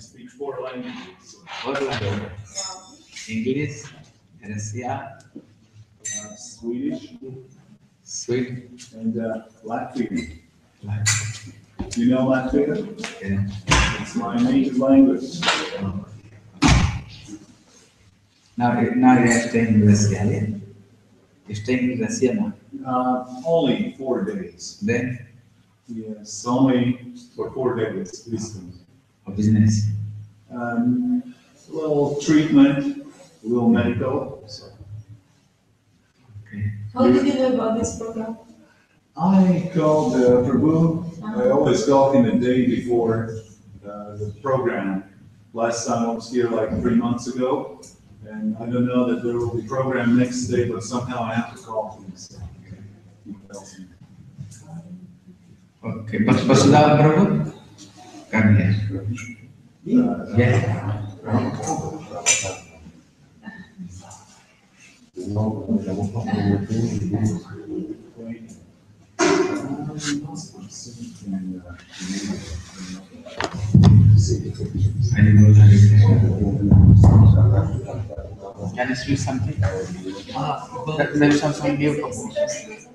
speak four languages. English, Russian, Uh, Swedish Sweden, and uh, Latvian. Latin. You know Latvian? Yeah. It's my native language. Now, now you are staying in Russia, yeah? You're staying in Russia now. Uh, only four days. Then, Yes, only for four days. Listen. For business. Um, a little treatment, a little medical. So Okay. How did you know about this program? I called uh, Prabhu. I always call him a day before uh, the program. Last time I was here like three months ago, and I don't know that there will be program next day, but somehow I have to call him. So he tells me. Okay, but Vasudhava Prabhu, can I see something? Ah, there is some new proposals.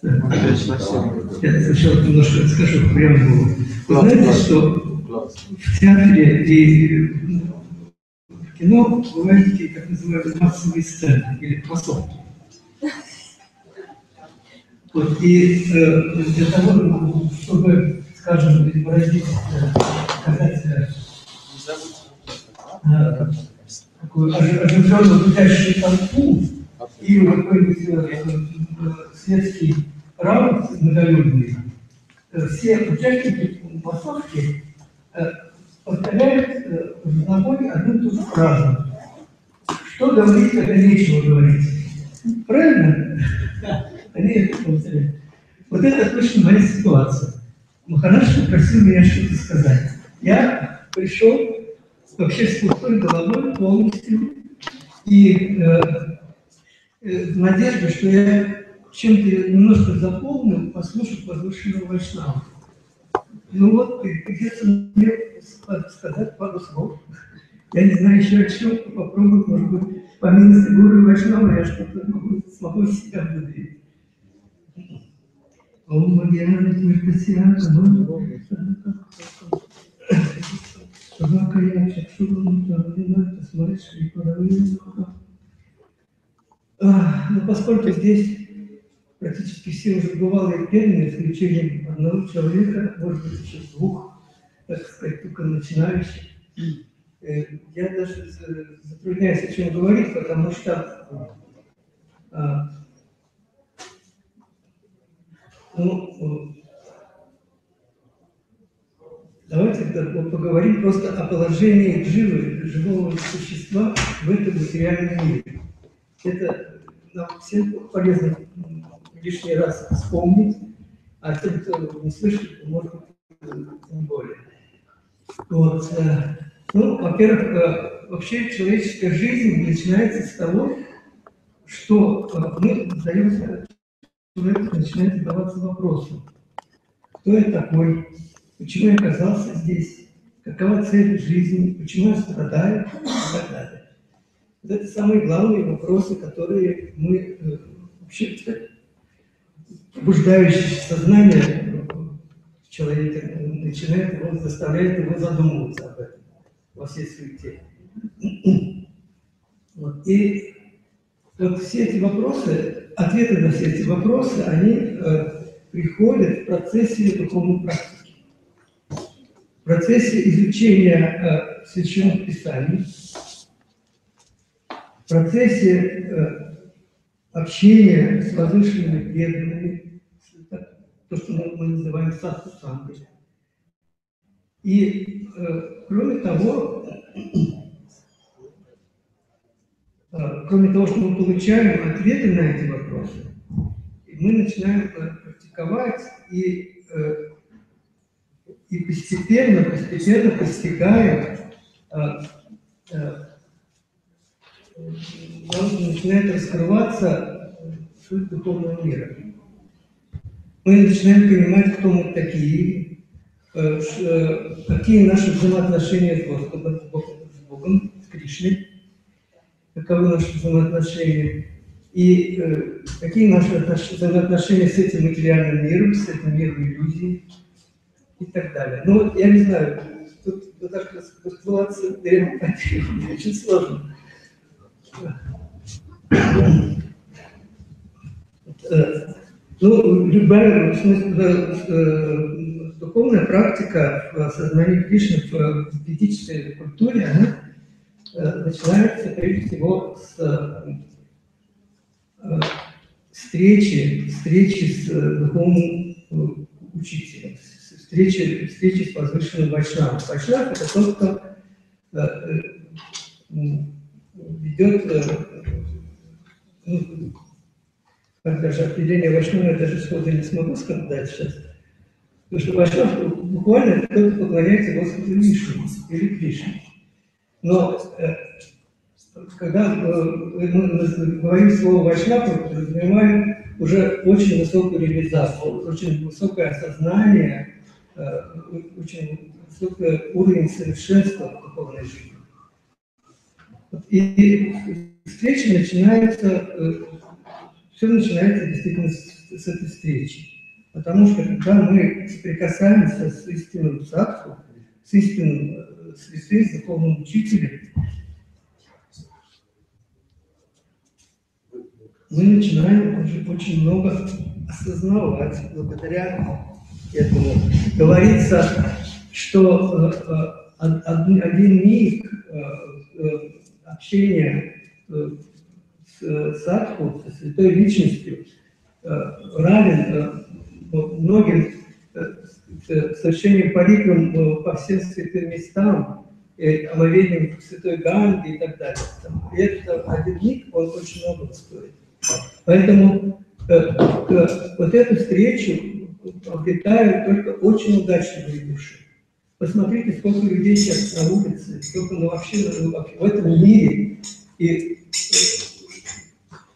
Я сначала немножко скажу преамбулу. Вы знаете, что в театре и в кино бывают такие так называемые массовые сцены или посадки. Вот, и э, для того, чтобы, скажем, выразить, э, сказать, э, такую ожи- оживленную гудящую толпу или какой-нибудь светский раунд многолюдный, все участники массовки э, повторяют э, в наборе одну и ту же фразу. Что говорить, когда нечего говорить? Правильно? Они это повторяют. Вот это точно моя ситуация. Махараш попросил меня что-то сказать. Я пришел вообще с пустой головой полностью и э, э, в надежде, что я чем-то немножко заполнил, послушав возвышенного Вайшнава. Ну вот, придется мне ска- сказать пару слов. Я не знаю еще о чем, попробую, может быть, по милости Гуру Вайшнава я что-то могу- смогу себя выдавить. Ом Магьяна Тиртасьяна Собакая Чакшурам Тавадина Тасмай Шри Паравина А, Но поскольку здесь практически все уже бывалые преданные, с исключением одного человека, может быть, еще двух, так сказать, только начинающих, э, я даже затрудняюсь о чем говорить, потому что а, ну, э, давайте поговорим просто о положении живы, живого существа в этом материальном мире. Это нам всем полезно лишний раз вспомнить, а тем, кто не слышит, может тем более. Вот. э, Ну, во-первых, э, вообще человеческая жизнь начинается с того, что э, мы задаемся, человек начинает задаваться вопросом, кто я такой, почему я оказался здесь, какова цель жизни, почему я страдаю и так далее. Вот это самые главные вопросы, которые мы э, вообще так, пробуждающие сознание человека начинает его, заставляет его задумываться об этом во всей суете. Вот. И вот все эти вопросы, ответы на все эти вопросы, они э, приходят в процессе духовной практики, в процессе изучения э, священных писаний, процессе э, общения с возвышенными преданными, то, что мы, называем садху И, э, кроме того, э, кроме того, что мы получаем ответы на эти вопросы, мы начинаем практиковать и, и постепенно, постепенно постигаем, начинает раскрываться суть духовного мира. Мы начинаем понимать, кто мы такие, э, э, какие наши взаимоотношения с Господом, с Богом, с Кришной, каковы наши взаимоотношения, и э, какие наши отнош- взаимоотношения с этим материальным миром, с этим миром иллюзий и так далее. Ну, я не знаю, тут вот так расплываться прямо очень сложно. Ну, любая э, э, духовная практика в сознании Кришны в э, ведической культуре, она начинается прежде всего с встречи, встречи с духовным учителем, встречи, встречи с возвышенным вайшнавом. Вайшнав – это тот, кто ведет, э, ну, как даже определение Вайшнава я даже сходу не смогу сказать сейчас. Потому что Вайшнав буквально это тот, кто поклоняется Господу Вишну или Кришне. Но э, когда э, мы говорим слово Вайшнав, мы подразумеваем уже очень высокую реализацию, очень высокое осознание, очень высокий уровень совершенства в духовной жизни. И встреча начинается, все начинается действительно с, с этой встречи. Потому что когда мы соприкасаемся с истинным садху, с истинным, э, с, духовным учителем, мы начинаем уже очень много ос- осознавать благодаря этому. Говорится, что э, э, од- од- один миг э, э, с садху, со святой личностью, э, равен э, многим совершению парикрам э, по всем святым местам, омовением святой Ганге и так далее. И это один миг, он очень много стоит. Поэтому вот эту встречу обретают только очень удачливые души. Посмотрите, сколько людей сейчас на улице, сколько ну, вообще вообще в этом мире. И, и,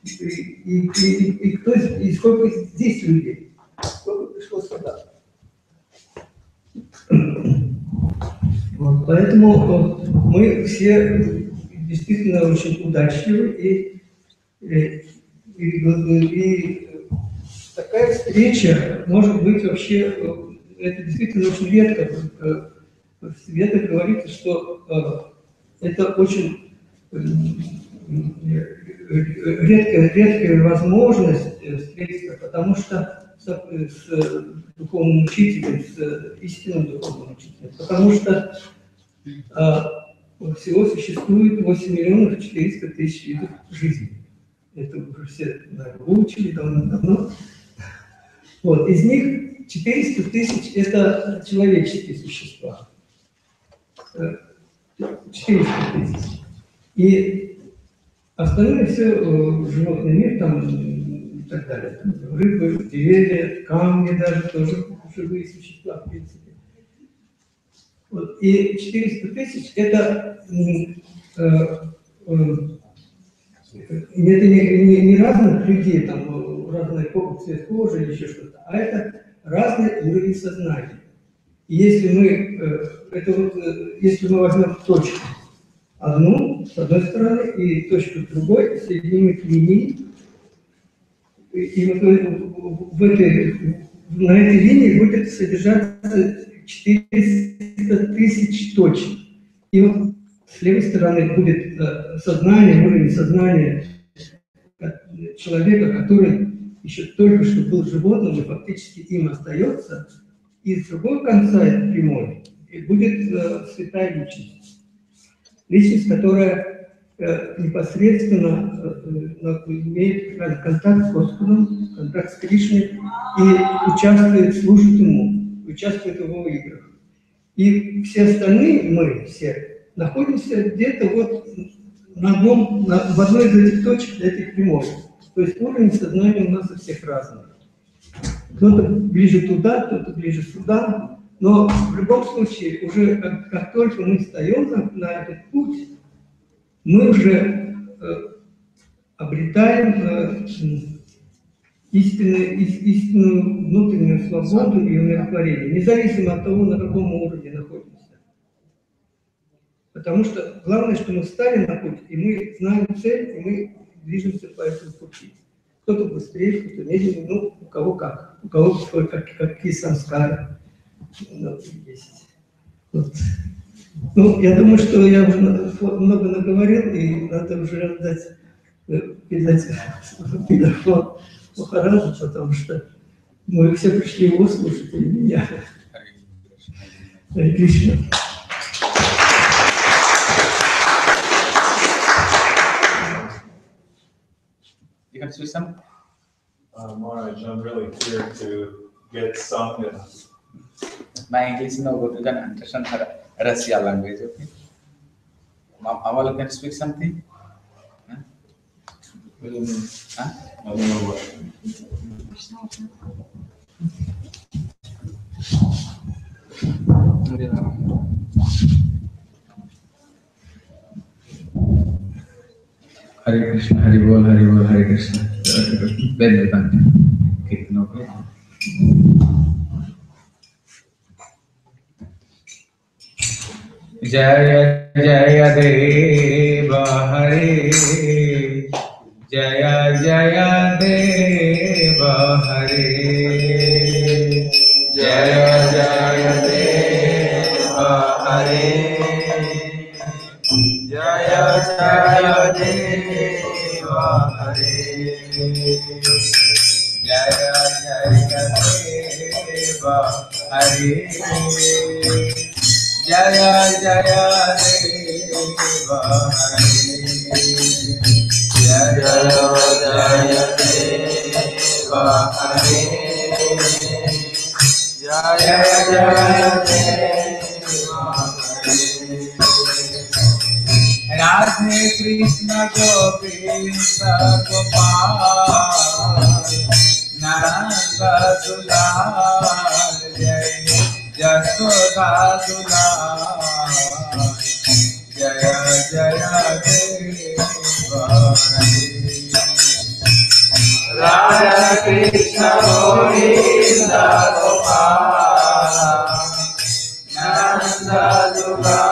и, и, и- кто, и сколько здесь людей, сколько пришло сюда. Вот, поэтому мы все действительно очень удачливы и, и, и, и такая встреча может быть вообще, э, это действительно очень редко. В Ведах говорится, что э, это очень э, редкая, редкая возможность э, встретиться, потому что с, с духовным учителем, с истинным духовным учителем, потому что всего существует 8 миллионов 400 тысяч видов жизни. Это уже все наверное, выучили давно-давно. Вот, из них 400 тысяч – это человеческие существа. Э, 400 тысяч. И остальное все э, животный мир, там и так далее. Рыбы, деревья, камни даже тоже живые существа, в принципе. Вот. И 400 тысяч – это э, э, это не, не, не разных людей, там, э, разный ко- цвет кожи или еще что-то, а это разный уровень сознания. Если мы, э, это вот, э, если мы возьмем точку одну с одной стороны и точку с другой, соединим их линией, и, и вот в- в этой, на этой линии будет содержаться 400 тысяч точек. И вот с левой стороны будет э, сознание, уровень сознания э, человека, который еще только что был животным и фактически им остается, и с другого конца прямой и будет э, святая личность. Личность, которая э, непосредственно э, имеет контакт с Господом, контакт с Кришной и участвует, служит Ему, участвует в Его играх. И все остальные, мы все, находимся где-то вот на одном, на- в одной из этих точек этой прямой. То есть уровень сознания у нас у всех разный. Кто-то ближе туда, кто-то ближе сюда. Но в любом случае, уже как, как только мы встаем на, на этот путь, мы уже э, обретаем э, истинную, ис- истинную внутреннюю свободу и умиротворение, независимо от того, на каком уровне находимся. Потому что главное, что мы встали на путь, и мы знаем цель, и мы движемся по этому пути. Кто-то быстрее, кто-то медленнее, ну, у кого как, у кого как, какие самскары ну, есть. Вот. Ну, я думаю, что я уже много наговорил, и надо уже отдать, э, передать микрофон Махараджу, потому что мы все пришли его слушать, или меня. Кришна. You can see some? Uh, Maharaj, I'm really here to get something. My English is no good. You can understand her Russia language, okay? Ma- Amala can speak something? Huh? Huh? I don't know what. Hare हरे कृष्ण, हरि बोल हरि बोल, हरे कृष्ण। वेद वेदांत कीर्तनों के? जय जय देव, हरे। जय जय देव, हरे। जय जय देव, हरे। हरे हरे जय जय देवा हरे जय जय देवा हरे जय जय देवा हरे जय जय Krishna Govinda Gopal Nanda Dulal Jai Jasoda Dulal Jaya Jaya Deva Radha Krishna Govinda Gopal Nanda Dulal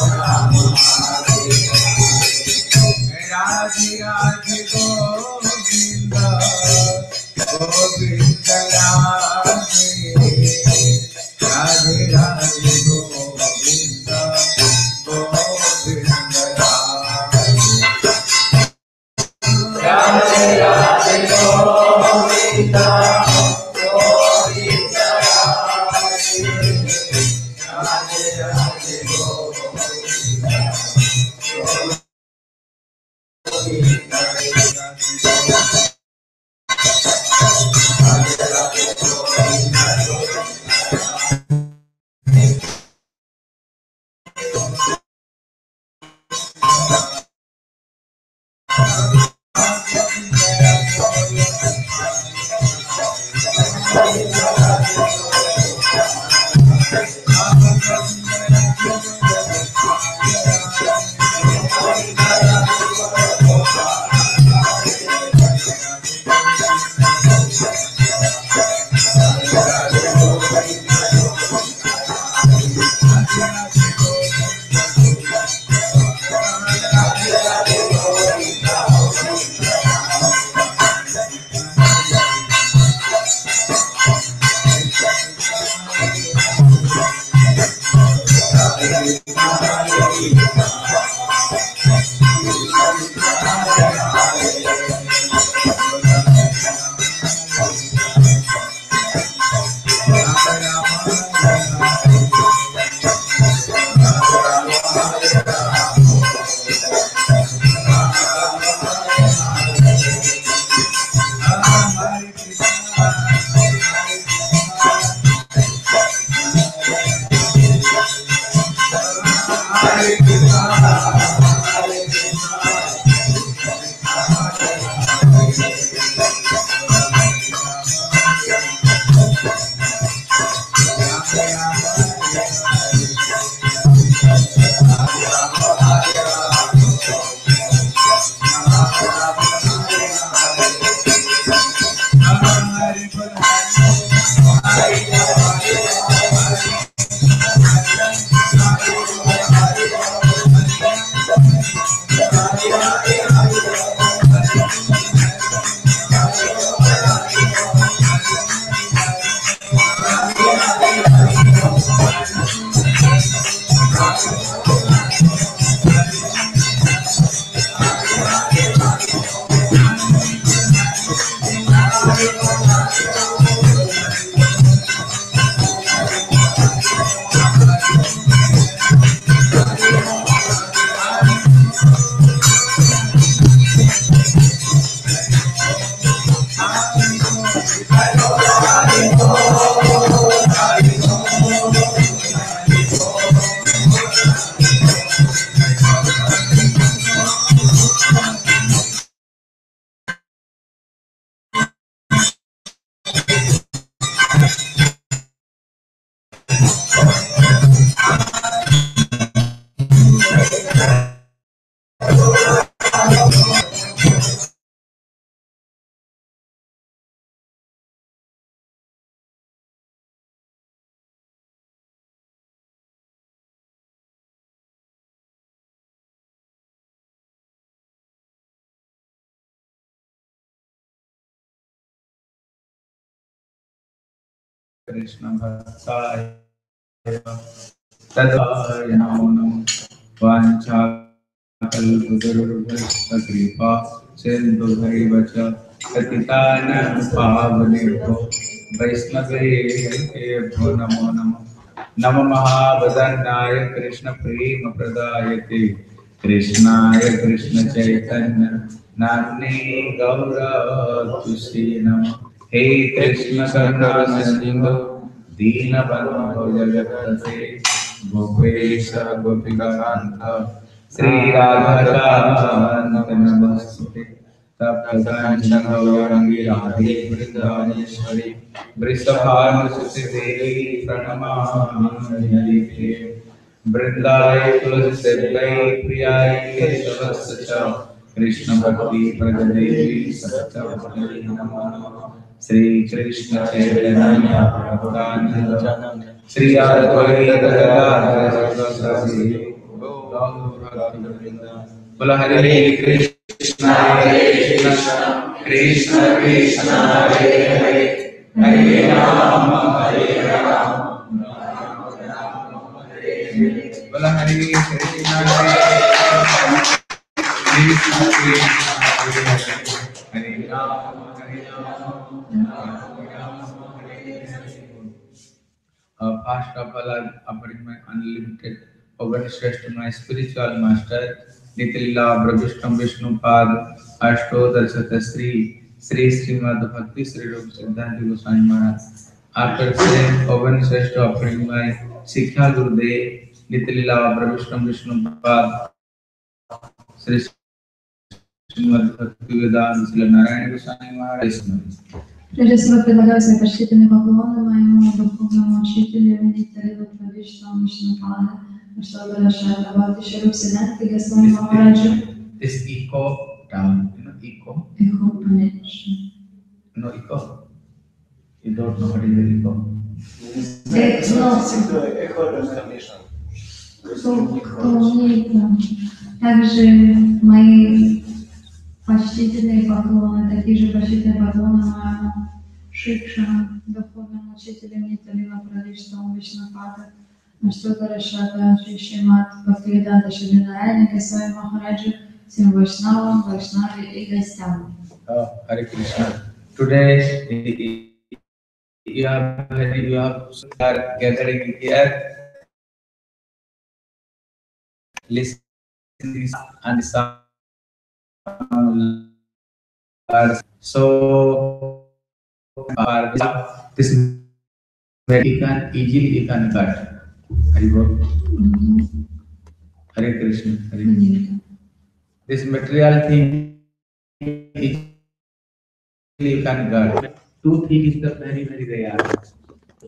Krishna भक्ताय तदाय नमो नमः वाञ्छा कल्पतरुर्भस्य कृपा सिन्धुभैव च पावनेभ्यो वैष्णवेभ्यो नमो नमः। नमः महावदन्नाय कृष्णप्रेमप्रदायते कृष्णाय कृष्णचैतन्य। नाम्ने गौरतुष्टे नमः। हे कृष्ण करुणा सिंधु दीन बंधु जगते गोपेश गोपिकांत श्री राधा नमस्ते तप्तसञ्चन गौरङ्गि राधे वृन्दानेश्वरि वृषभानुसुसिदेवी प्रणमामि वृन्दाय तुलसिद्धै प्रियाय केशवस्य च कृष्णभक्ति प्रजदेवी सत्यवल्ली नमो नमः श्री कृष्ण चैतन्य श्री अद्वैत बोला हरे कृष्ण हरे कृष्ण कृष्ण कृष्ण हरे हरे हरे राम हरे राम बोला हरे कृष्ण कृष्ण कृष्ण हरे Hare past couple are offering my unlimited Pavan Shrestha, my spiritual master, Nitilila Brabhishtam Vishnupad, Ashtodar Satasri, Sri Srimad Bhakti Sri Rup Siddhanti Goswami Maharaj. After saying Pavan Shrestha offering my Sikha Gurudev, Nitilila Brabhishtam Vishnupad, Sri Прежде всего предлагаю свои почтительные поклоны моему духовному учителю Нитарилу Правиштам Вишнупада, Аштадара Шада Бхакти Шаруб Сиданти Госвами Махараджа This echo down, you know, echo. Эхо Панеш. No echo. You don't know what is the echo. Кто, кто умеет нам. Также мои почтительные поклоны, такие же почтительные поклоны моему Шикша, духовному учителю Ниталила Правиштам Вишнапада, Аштадара Шада Шишимат Бхактивиданта Шринарайна Госвами Махараджа, всем вайшнавам, вайшнаве и гостям. Oh, Hare Krishna. Today you have you have are gathering here, listening and sound. So uh, this you can easily you can cut. Hare Bol. Hare Krishna. Hare this material thing is you can get. Two things is the very very rare.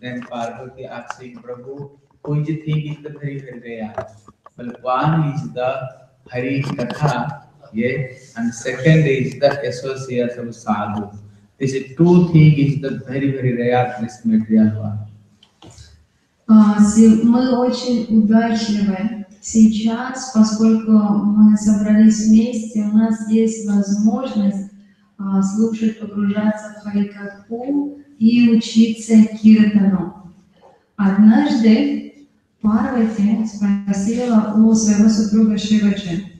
Then Parvati asking Prabhu, which thing is the very very rare? Well, one is the Hari Katha, yeah, and second is the association of sadhu. This is two thing is the very, very rare this material world. А, Мы очень удачливы сейчас, поскольку мы собрались вместе, у нас есть возможность а, слушать, погружаться в Харикатху и учиться киртану. Однажды Парвати спросила у своего супруга Шивачи,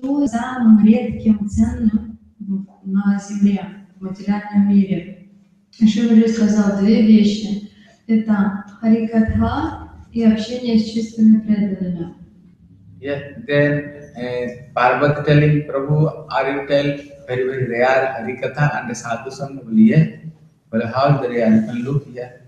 что самым редким ценным на Земле, в материальном мире. И Шиваджи сказал две вещи. Это Харикатха и общение с чистыми преданными. Yeah, then uh, Parvati telling Prabhu, are you tell very, very rare Harikatha and Sadhu Sangha? Well, yeah. Well, how is the rare? You can look here.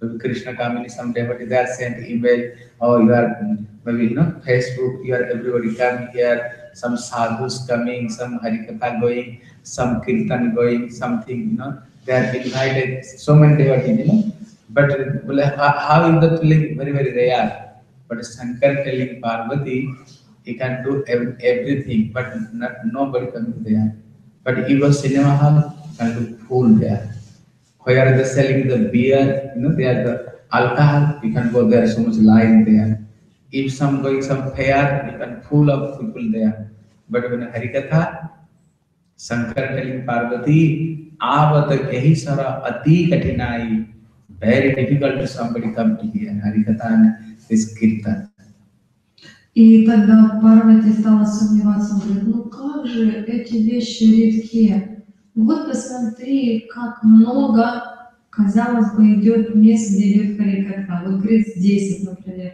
Maybe Krishna Kamini, some devotee, they are sent email, or you are mm, maybe you know Facebook, you are everybody coming here, some sadhus coming, some Harikatha going, some Kirtan going, something, you know, they are invited, so many devotees, you know. But uh, well, how, is that feeling? Very, very rare. But Shankar telling Parvati, he can do everything, but not, nobody can do there. But even cinema hall can do full there. Where they selling the beer, you know, they are the alcohol, you can go there, so much line there. If some going some fair, you can full of people there. But when Harikatha, Shankar telling Parvati, आवत यही सारा अति कठिनाई very difficult to somebody come to hear Harikatha and this kirtan. И тогда Парвати стала сомневаться, он говорит, ну как же эти вещи редкие. Вот посмотри, как много, казалось бы, идет мест, где идет Харикатха. Вот, говорит, здесь, например,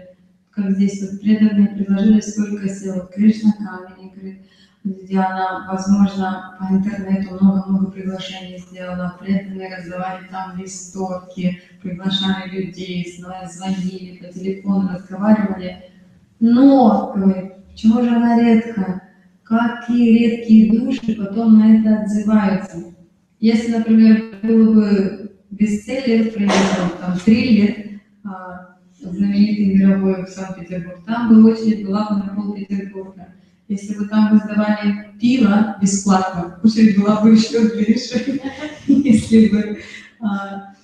как здесь вот преданные предложили, сколько сел, вот Кришна Камени, говорит, где она, возможно, по интернету много-много приглашений сделала, преданные раздавали там листовки, приглашали людей, звонили по телефону, разговаривали. Но, говорит, почему же она редкая? Какие редкие души потом на это отзываются? Если, например, было бы бестселлер, приехал там триллер, а, знаменитый мировой в Санкт-Петербург, там бы очередь была бы на пол Петербурга. Если бы там раздавали пиво бесплатно, очередь была бы еще ближе. Если бы а,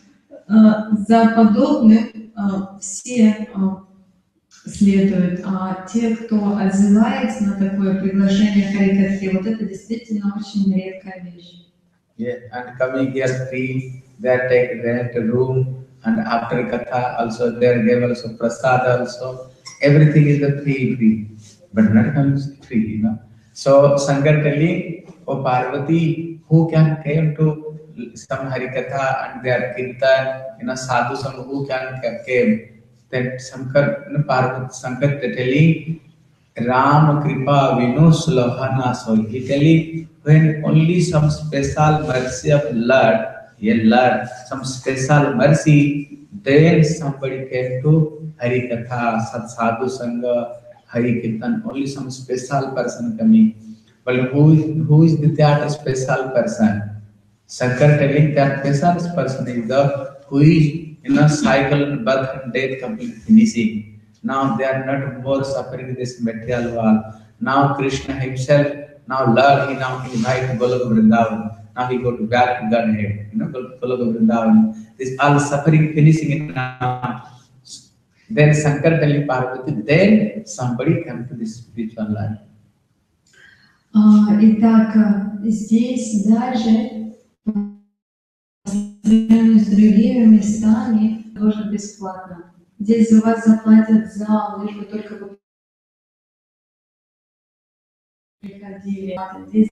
а, за подобным а, все а, следуют, а те, кто отзывается на такое приглашение Харикатхи, вот это действительно очень редкая вещь. Yeah, and coming here free, they take rent a room, and after katha also they give also prasad also. Everything is the free, free, but not comes free, you know. So Shankar telling, oh Parvati, who can came to some Harikatha and their kirtan, you know, sadhu some who can came. You know, Parvati, Shankar telling, Ram Kripa Vinu Sulabhana. So he telling when only some special mercy of Lord, a Lord, some special mercy, then somebody came to Hari Katha, Sat Sadhu Sangha, Hari Kirtan, only some special person coming. Well, who is, who is the, that special person? Shankar telling that special person is the who is in a cycle and birth and death complete finishing. Now they are not more suffering in this material world. Now Krishna himself, now Lord, he now invite Goloka Vrindavan. Now he go to back to Godhead, you know, Gol- Goloka Vrindavan. This all suffering finishing in now. Then Shankar telling Parvati, then somebody come to this spiritual life. А, Итак, а, здесь даже местами тоже бесплатно. Здесь за вас заплатят зал, лишь бы только вы приходили. Здесь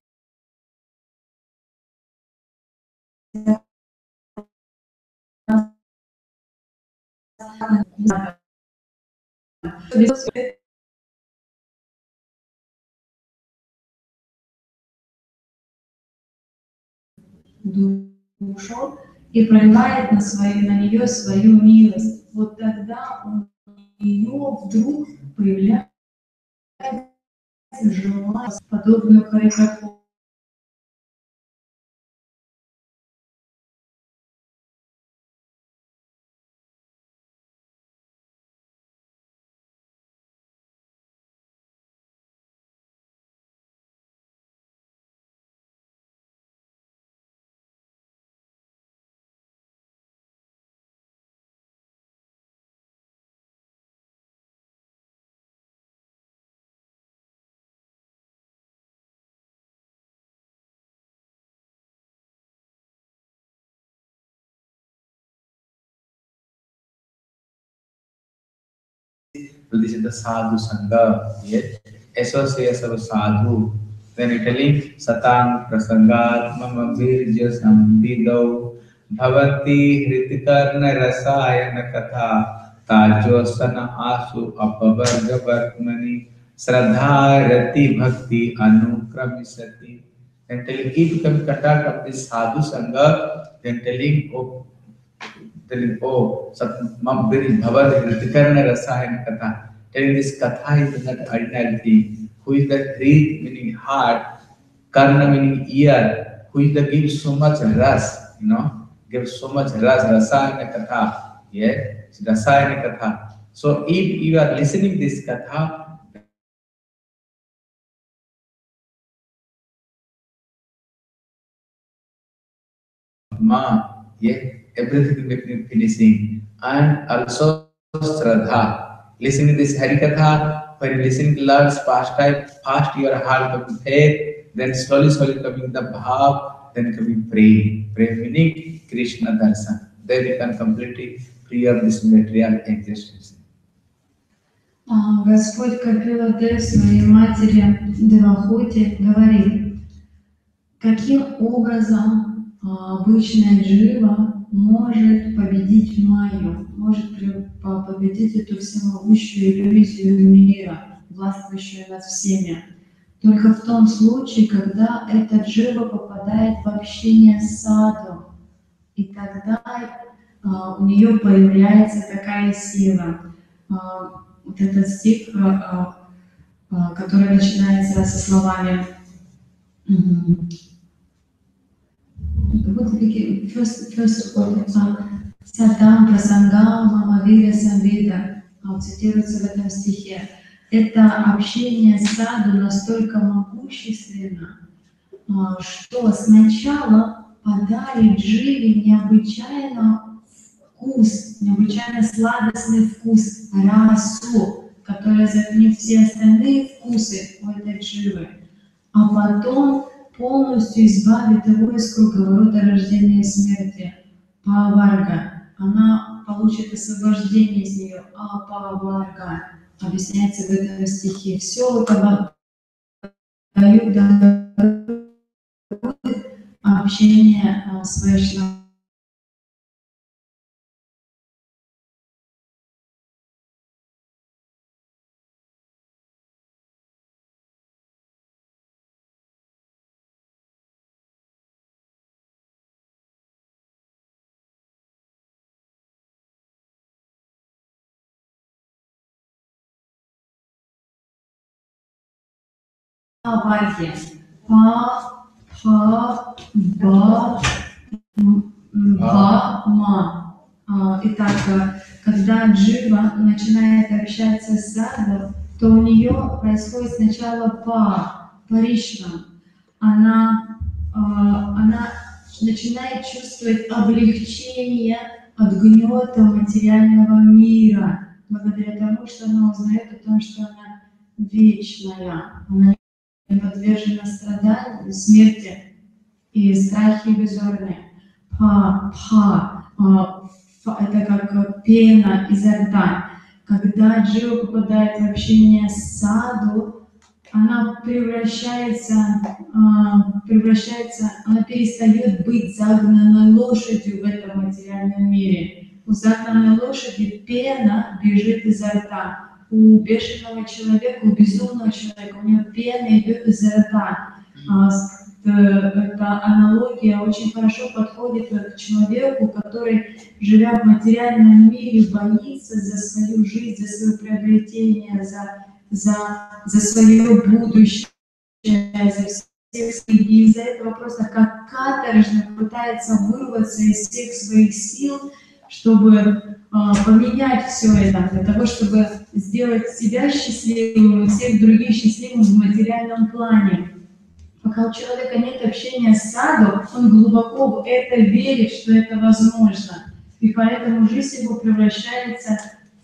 душу и проливает на, свою, на нее свою милость. Вот тогда у нее вдруг появляется желание, подобную Харикатху. The sadhu sangha. Yes. Association of sadhu. Then it telling satang prasangat mama virja samvidau bhavati hritkarna rasayana katha tajosana asu apavarga vartmani श्रद्धा रति भक्ति अनुक्रमिसति then telling keep becoming contact of this sadhu sangha then telling oh oh sat mam very bhavat ritikarna rasayana katha telling this katha is not ordinary thing who is the hrit meaning heart karna meaning ear who is the gives so much ras you know gives so much ras rasayana katha yeah rasayana katha so if you are listening this katha Ma, yeah, everything will be finishing. And also Shraddha. Listening to this Harikatha, when you listening to Lord's pastime, fast your heart coming faith, then slowly, slowly coming the bhav, then coming prem. Prem meaning Krishna darshan. Then you can completely free of this material existence. А, Господь Капила Дев своей матери Девахути говорит, каким образом а, обычная джива может победить Майю, может победить эту всемогущую иллюзию мира, властвующую над всеми. Только в том случае, когда эта джива попадает в общение с саду, и тогда а, у нее появляется такая сила. А, вот этот стих, а, а, который начинается со словами вот такие first, first word, а, Сатам Прасангам Мамавира Самвида, а, цитируется в этом стихе. Это общение с саду настолько могущественно, а, что сначала подарит Дживе необычайно вкус, необычайно сладостный вкус, расу, которая затмит все остальные вкусы у этой дживы, а потом полностью избавит его из круговорота рождения и смерти, паварга. Она получит освобождение из нее, а паварга. Объясняется в этом стихе. Все это дают общение а, с Вайшнавом. Паварги. Па, па, ба, ба, ма. А, Итак, а, когда Джива начинает общаться с Садом, то у нее происходит сначала па, паришна. Она, а, она начинает чувствовать облегчение от гнета материального мира, благодаря тому, что она узнает о том, что она вечная, она подвержена страданию, смерти и страхе иллюзорные. Па, па, а, фа- это как пена изо рта. Когда Джива попадает в общение с саду, она превращается, а, превращается, она перестает быть загнанной лошадью в этом материальном мире. У загнанной лошади пена бежит изо рта. У бешеного человека, у безумного человека, у него пена идет изо рта. А, э, Эта аналогия очень хорошо подходит к человеку, который, живя в материальном мире, боится за свою жизнь, за свое приобретение, за, за, за свое будущее, за своих, и из-за этого просто как каторжно пытается вырваться из всех своих сил, чтобы а, поменять все это, для того, чтобы сделать себя счастливым и всех других счастливым в материальном плане. Пока у человека нет общения с саду, он глубоко в это верит, что это возможно. И поэтому жизнь его превращается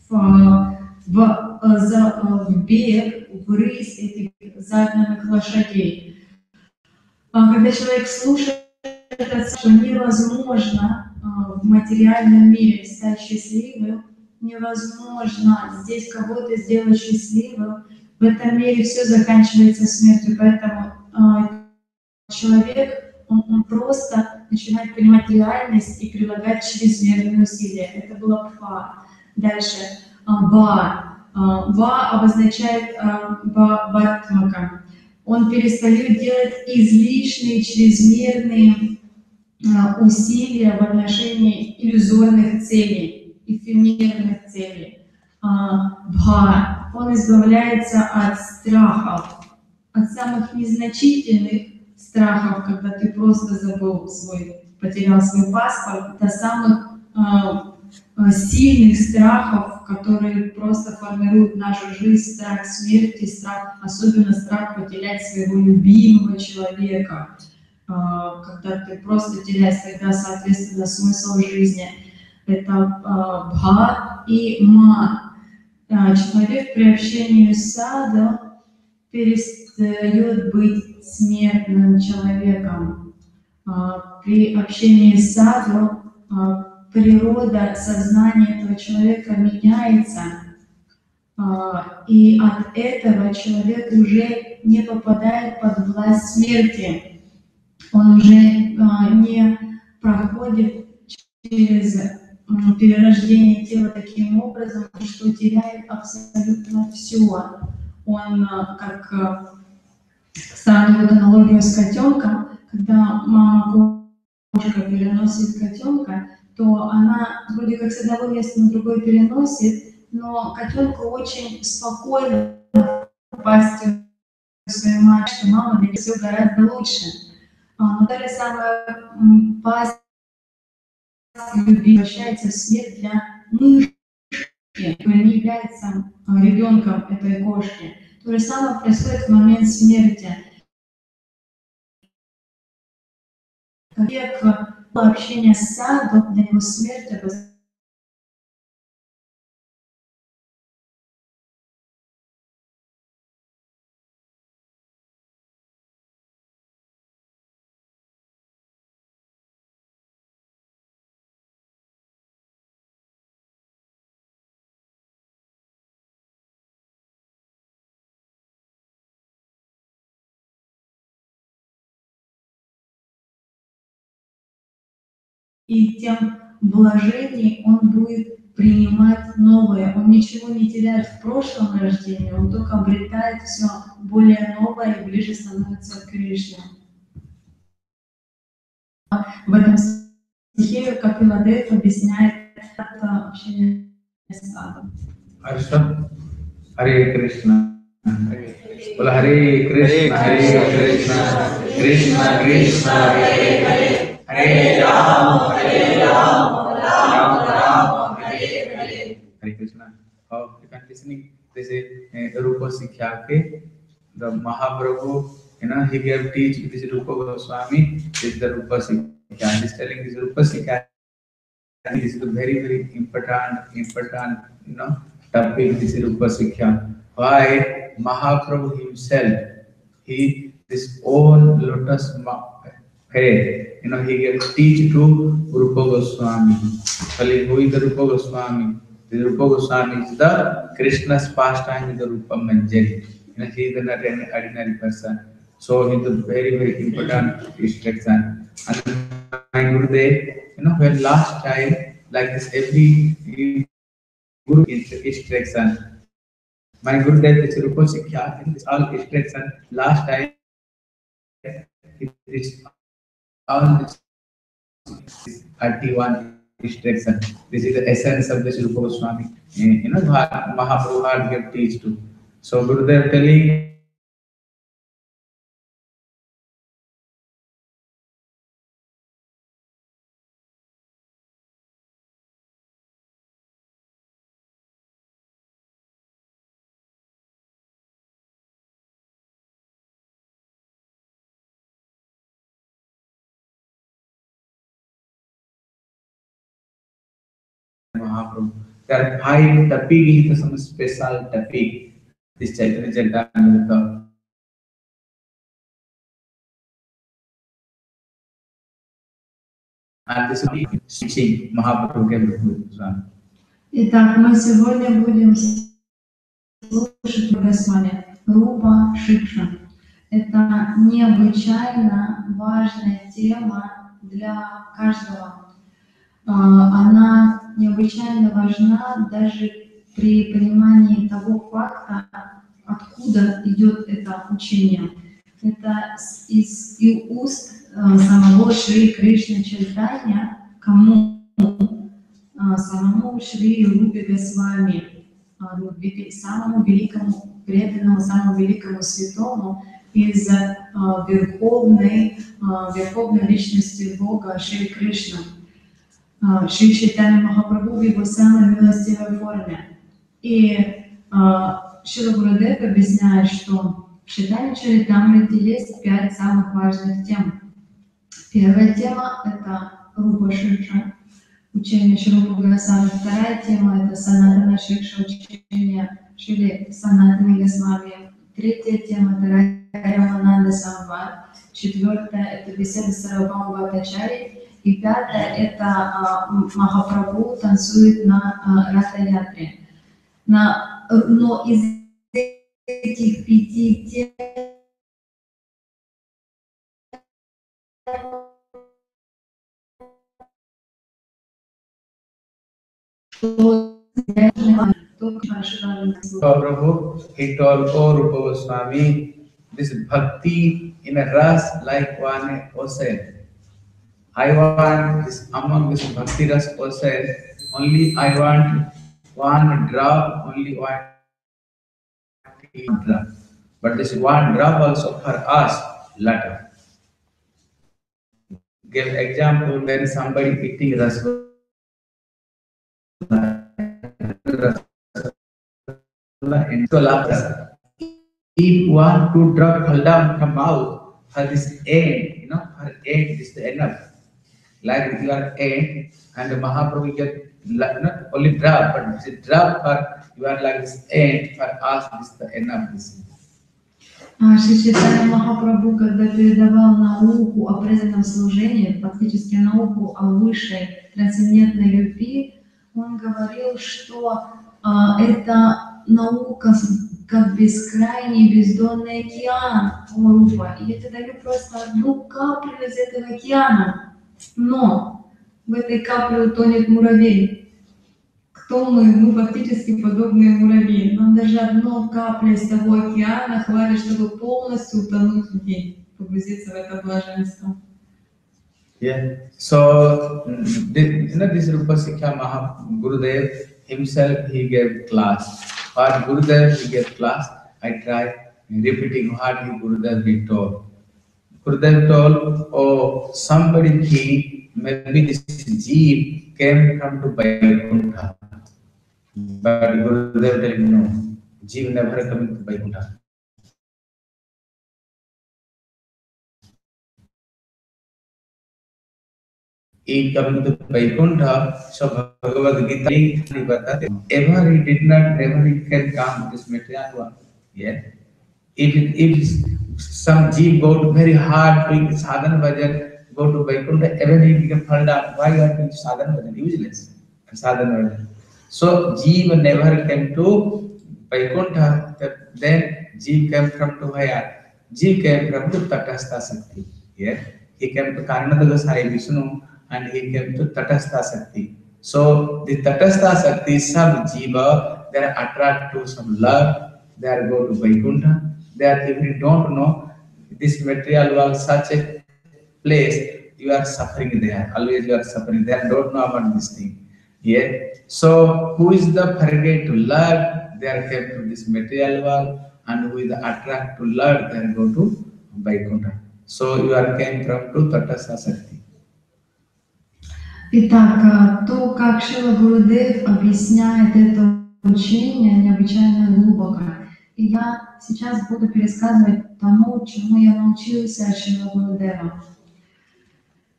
в, а, в, а, за- в бег, в рысь этих загнанных лошадей. А Когда человек слушает это, что невозможно а, в материальном мире стать счастливым, невозможно здесь кого-то сделать счастливым. В этом мире все заканчивается смертью, поэтому а, человек, он, он просто начинает понимать реальность и прилагать чрезмерные усилия. Это было пфа. Дальше а, ба. А, ба обозначает ба, батмака. Он перестает делать излишние, чрезмерные усилия в отношении иллюзорных целей, эфемерных целей. А, Бха. Он избавляется от страхов, от самых незначительных страхов, когда ты просто забыл свой, потерял свой паспорт, до самых а, сильных страхов, которые просто формируют нашу жизнь, страх смерти, страх, особенно страх потерять своего любимого человека, когда ты просто теряешь тогда, соответственно, смысл жизни. Это а, бха и ма. А, Человек при общении с садом перестает быть смертным человеком. А, При общении с саду а, природа сознания этого человека меняется, а, и от этого человек уже не попадает под власть смерти. Он уже а, не проходит через перерождение тела таким образом, что теряет абсолютно все. Он а, как а, сравнивают аналогию с котенком, когда мама кошка переносит котенка, то она вроде как с одного места на другое переносит, но котенку очень спокойно попасть в свою мать, что мама для нее все гораздо лучше. А, же самая пасть любви превращается в смерть для мышки, которая не является а, ребенком этой кошки. То же самое происходит в момент смерти. Человек э, общение с садом, для него смерть и тем блажений он будет принимать новое. Он ничего не теряет в прошлом рождении, он только обретает все более новое и ближе становится к Кришне. В этом стихе, как Иладев объясняет это общение с садом. Арша, Харе Кришна. Bola Hare Krishna, Hare Krishna, Krishna Krishna, Hare Hare Krishna. Oh, you can listening. This is uh, Rupa Sikhyake, the Mahaprabhu. You know, he gave teach this is Rupa Goswami. This is the Rupa Sikhya. He is telling this Rupa Sikhya. And this is a very, very important, important, you know, topic. This is Rupa Sikhya. Why Mahaprabhu himself, he his own lotus head, you know, he gave teach to Rupa Goswami. Telling who is the Rupa Goswami? The Rupa Goswami is the Krishna's pastime in the Rupa Manjari. You know, he is not an ordinary person. So he is very, very important instruction. And my Gurudev, you know, last time, like this, every Guru instruction, my Gurudev is Rupa Sikhya, in this all instruction, last time, it is all 31 instruction. This is the essence of this Rupa Goswami. Eh, You know, Maha- Mahaprabhu had give teach to. So Gurudev telling And this will be teaching Mahaprabhu gave to Swami. Итак, мы сегодня будем слушать Госвами Рупа Шикша. Это необычайно важная тема для каждого. А, Она необычайно важна даже при понимании того факта, откуда идет это учение. Это из и уст э, самого Шри Кришны Чайтанья, кому а, самому Шри Рупе Госвами, вели- самому великому преданному, самому великому святому из верховной, верховной личности Бога Шри Кришны. Шри Чайтанья Махапрабху в его самой милостивой форме. И а, Шрила Гурудев объясняет, что в Чайтанья Чаритамрите есть пять самых важных тем. Первая тема – это Рупа Шикша, учение Шрупа Госвами. Вторая тема – это Санатана Шикша, учение Шри Санатана Госвами. Третья тема – это Рамананда Самвар. Четвертая – это беседа с Сарабхам Бхаттачари. И пятое – это а, Махапрабху танцует на а, Рата-ятре. На, но из этих пяти тем Prabhu, he told, O Rupa Goswami, this bhakti in a ras like one ocean. I want this among this bhakti ras ocean, only I want one drop, only one drop. But this one drop also for us, latter. Give example when somebody eating ras into laughter. If one, two drop fall down from mouth, for this end, you know, for end is the enough. Like you are end, and the Mahaprabhu get not only drop, but a drop for you are like this end, for us this the enough. This. А, Шри Чайтанья Махапрабху, когда передавал науку о преданном служении, фактически науку о высшей трансцендентной любви, он говорил, что а, это наука как бескрайний бездонный океан, о, Рупа. И я тебе даю просто одну каплю из этого океана. Но в этой капле утонет муравей. Кто мы? Мы фактически подобные муравьи. Нам даже одно капля из того океана хватит, чтобы полностью утонуть в ней, погрузиться в это блаженство. Yeah. So, this, you know, this Rupa Sikha Maha Gurudev himself he gave class. What Gurudev he gave class, I try repeating what he Gurudev he told. Gurudev told, oh, somebody think maybe this jeep came from to Vaikuntha. But Gurudev telling no, jeep never coming to Vaikuntha. to Vaikuntha, so Bhagavad Gita he बताते he did not, never he can come to this material world. Yeah. If, if some jeep go to very hard doing sadhana bhajan, go to Vaikuntha, even he can fall down. Why you are doing sadhana bhajan? Useless. And Sadhana bhajan. So jeep never came to Vaikuntha, then jeep came from to where? Jeep came from to Tatastha Sakti. Yeah. He came to Karnataka Sai Vishnu and he came to Tatastha Sakti. So the Tatastha Sakti, some jiva, they are attracted to some love, they are go to Vaikuntha. They are, if you don't know, this material world, such a place, you are suffering there. Always you are suffering there. Don't know about this thing. Yeah. So who is the forget to love? They are kept to this material world, and who is the attract to love? They are go to Vaikuntha. So you are came from to Tatastha Sakti. Итак, а, то, как Шила Гурудев объясняет это учение, необычайно глубоко. И я сейчас буду пересказывать тому, чему я научился от Шила Гурудева.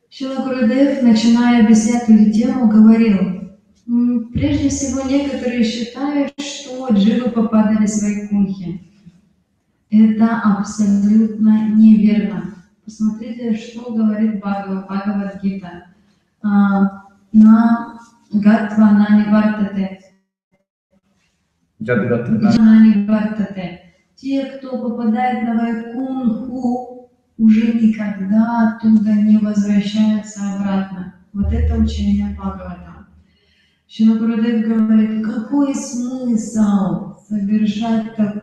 Шила Гурудев, начиная эту тему, говорил, «М, прежде всего некоторые считают, что дживы попадали в Вайкунхи. Это абсолютно неверно. Посмотрите, что говорит Бхагава, Бхагавадгита. А, на Гатва на Нивартате. Jadgatana. Джанани Вартате. Те, кто попадает на Вайкунху, уже никогда оттуда не возвращаются обратно. Вот это учение Бхагавата. Шила Гурудев говорит, какой смысл совершать такое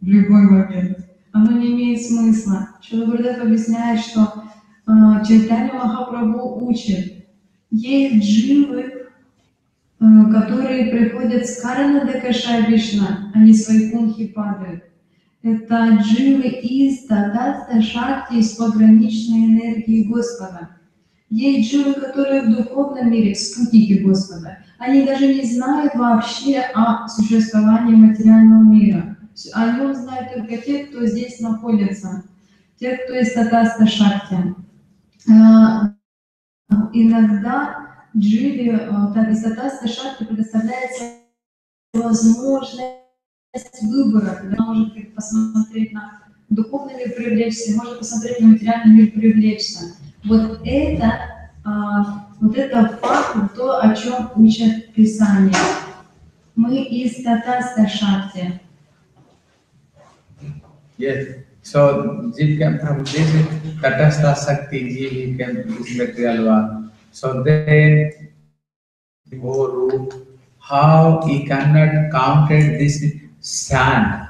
в любой момент. Оно не имеет смысла. Гурудев объясняет, что э, Чайтанья Махапрабху учит. Есть дживы, э, которые приходят с Карана Дакаша Вишна, они свои кунхи падают. Это дживы из Татаста Шакти, из пограничной энергии Господа. Есть дживы, которые в духовном мире, спутники Господа. Они даже не знают вообще о существовании материального мира. О нем знают только те, кто здесь находится, те, кто из Татаста Шакти. Э, Иногда Дживи, э, так, из Татаста Шакти предоставляется возможность выбора, когда может посмотреть на духовный мир привлечься, может посмотреть на материальный мир привлечься. Вот это, а, вот это факт, то, о чем учат Писание. Мы из Татаста Шакти. Yes. So Jeev came from this Tatastha Sakti, Jeev came this material world. So then, oh Roop, how he cannot counted this sand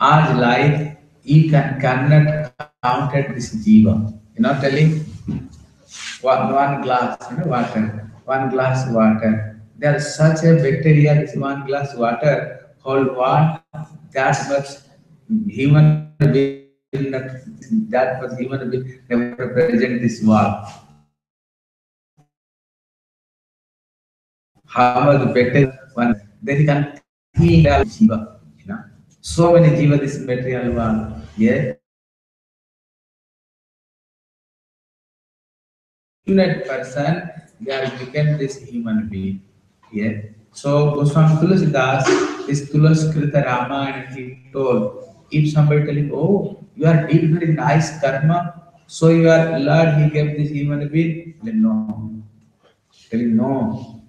as life, he can cannot counted this Jiva. You know, telling one, one glass, you know, water, one glass water. There is such a bacteria, this one glass water, hold what? That much human being, that was human being never present this world. How much better one, then he can heal all jiva, you know. So many jiva this material world, yeah. Unit person, they are become this human being, yeah. So Goswami Tulasidas, this Tulaskrita Ramayana, he told, if somebody telling, oh, you are doing very nice karma, so you are Lord, he gave this human being, then no. Telling no.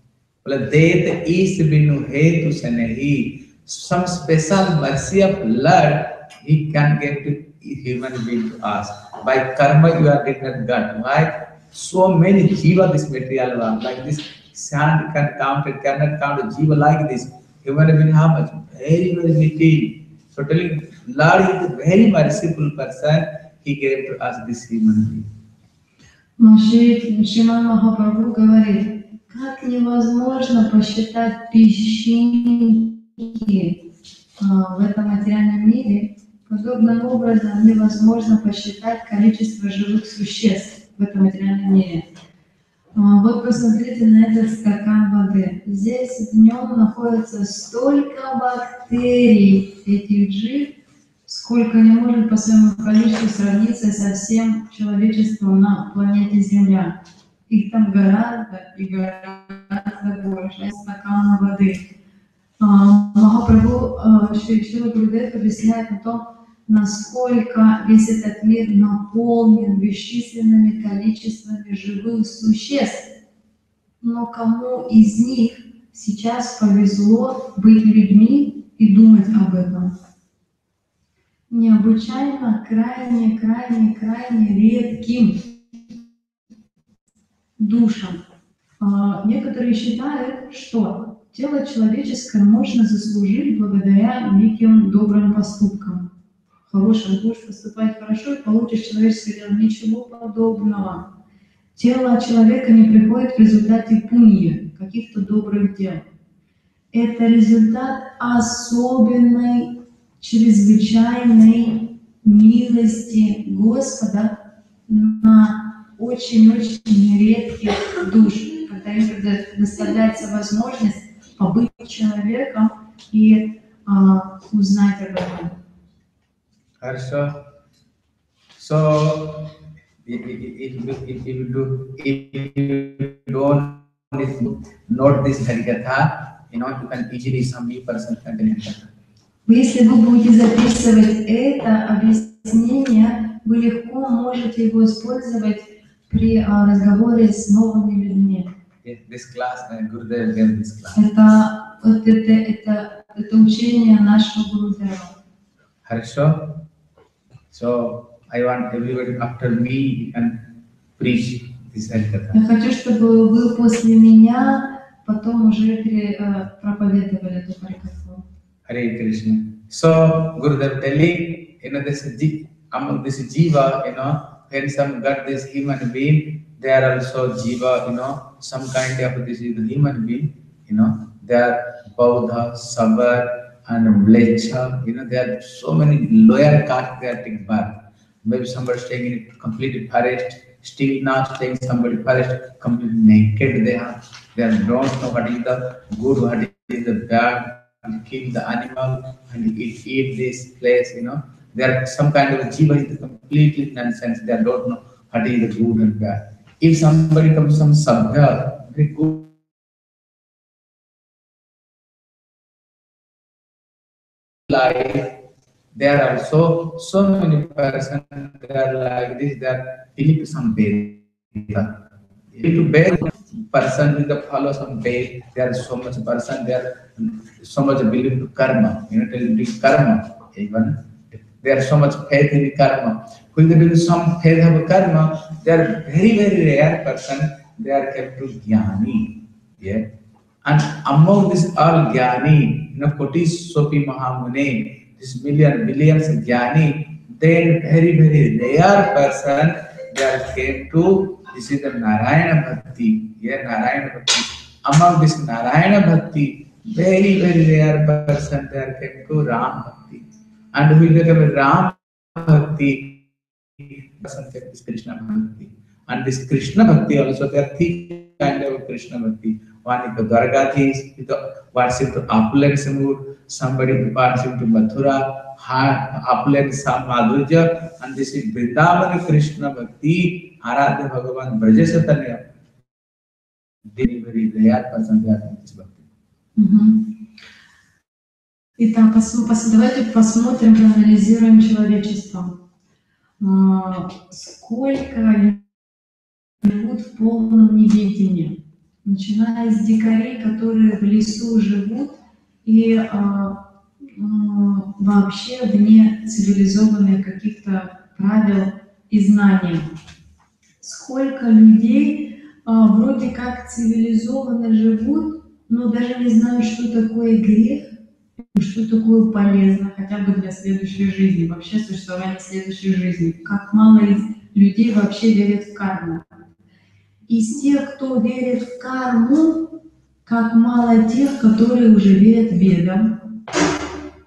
That is binu hetu senahi. Some special mercy of Lord, he can give to human being to us. By karma, you are getting not got. Why? So many jiva this material world, like this sand can count, it cannot count a jiva like this. Human being how much? Very, very little. So telling Lord is a very merciful person he gave to us this human being Шиман Махапрабху говорит, как невозможно посчитать песчинки а, в этом материальном мире, подобным образом невозможно посчитать количество живых существ в этом материальном мире. А, Вот посмотрите на этот стакан воды. Здесь в нем находится столько бактерий, этих жив, сколько не может по своему количеству сравниться со всем человечеством на планете Земля. Их там гораздо и гораздо больше стакана воды. А, Махапрабху Шри Шрила Гурудев объясняет о том, насколько весь этот мир наполнен бесчисленными количествами живых существ. Но кому из них сейчас повезло быть людьми и думать об этом? Необычайно, крайне, крайне, крайне редким душам. А, Некоторые считают, что тело человеческое можно заслужить благодаря неким добрым поступкам. Хорошим будешь поступать хорошо и получишь человеческое тело. Ничего подобного. Тело человека не приходит в результате пуньи, каких-то добрых дел. Это результат особенной, чрезвычайной милости Господа на очень-очень редких душ, когда им предоставляется возможность побыть человеком и а, узнать об этом. Harsha. So, if, if, if, if you if you don't note this Harikatha, you know, you can easily some new person can enter. Если вы будете записывать это объяснение, вы легко можете его использовать при а, разговоре с новыми людьми. This class, Gurudev gave this class. Это, вот это, это, это учение нашего Гурудева. Хорошо? So, I want everybody after me can preach this Harikatha. Я хочу, чтобы вы после меня потом уже э, проповедовали эту Харикатху. Hare Krishna. So, Gurudev telling, you know, this, among this jiva, you know, when some got this human being, they are also jiva, you know, some kind of this is human being, you know, they are Bauddha, Sabar, and Mlecha, you know, there are so many lower caste they are taking birth. Maybe somebody staying in complete forest, still not staying somebody forest, completely naked they are. They don't know what is the good, what is the bad, and kill the animal and eat, eat this place, you know. There are some kind of jiva is completely nonsense. They don't know what is the good and bad. If somebody comes from sabha, very good life, there are also so many persons they are like this, that are some. If you bear person with the follow some faith, there is so much person, there so much belief to karma. You know, you karma. Even there is so much faith in karma. When there is some faith of karma, they are very, very rare person, they are kept to jnani. Yeah. And among this all jnani, you know, Kotis Sopi Mahamune, this million, billions of jnani, then very, very rare person, they are came to, this is the Narayana Bhakti. Yeah, Narayana Bhakti. Among this Narayana Bhakti, very, very rare person, they came to Ram Bhakti. And who is Ram Bhakti, person came to Krishna Bhakti. And this Krishna Bhakti also, there are three kind of Krishna Bhakti. One is the Dwargadhis, with the worship to opulence mood, somebody worship to Mathura, is Vrindavana Krishna Bhakti, Aradhya Bhagavan Brajasatanya. Very, very rare person they are in this Bhakti. Мгм. Итак, давайте посмотрим, проанализируем человечество. А, Сколько живут в полном неведении, начиная с дикарей, которые в лесу живут и а, вообще вне цивилизованных каких-то правил и знаний. Сколько людей а, вроде как цивилизованно живут, но даже не знают, что такое грех, что такое полезно хотя бы для следующей жизни, вообще существования следующей жизни. Как мало из людей вообще верят в карму. Из тех, кто верит в карму, как мало тех, которые уже верят ведам.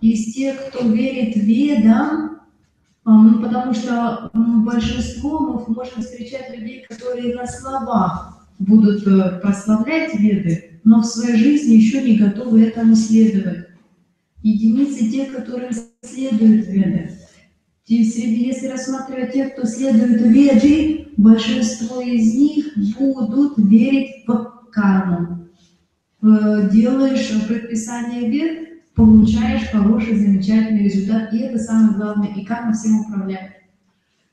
Из тех, кто верит ведам, а, потому что большинство мы можем встречать людей, которые на словах будут э, прославлять веды, но в своей жизни еще не готовы этому следовать. Единицы те, которые следуют веды. И если рассматривать тех, кто следует веде, большинство из них будут верить в карму. Э, Делаешь предписание вед, получаешь хороший, замечательный результат, и это самое главное, и карма всем управляет.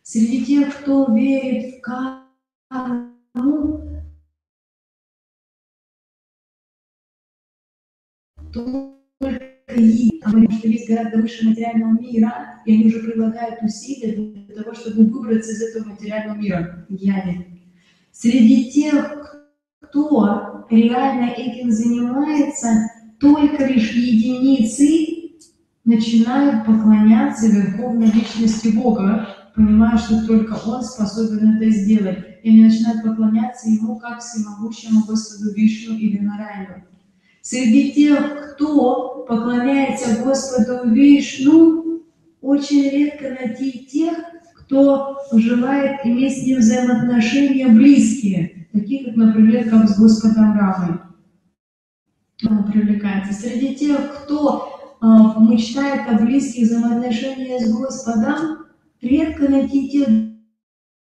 Среди тех, кто верит в карму, только и потому что есть гораздо выше материального мира, и они уже прилагают усилия для того, чтобы выбраться из этого материального мира, яни. Среди тех, кто реально этим занимается, только лишь единицы начинают поклоняться Верховной Личности Бога, понимая, что только Он способен это сделать. И они начинают поклоняться Ему как всемогущему Господу Вишну или Нарайну. Среди тех, кто поклоняется Господу Вишну, очень редко найти тех, кто желает иметь с ним взаимоотношения близкие, такие как, например, как с Господом Рамой. Привлекается. Среди тех, кто а, мечтает о близких взаимоотношениях с Господом, редко найти кто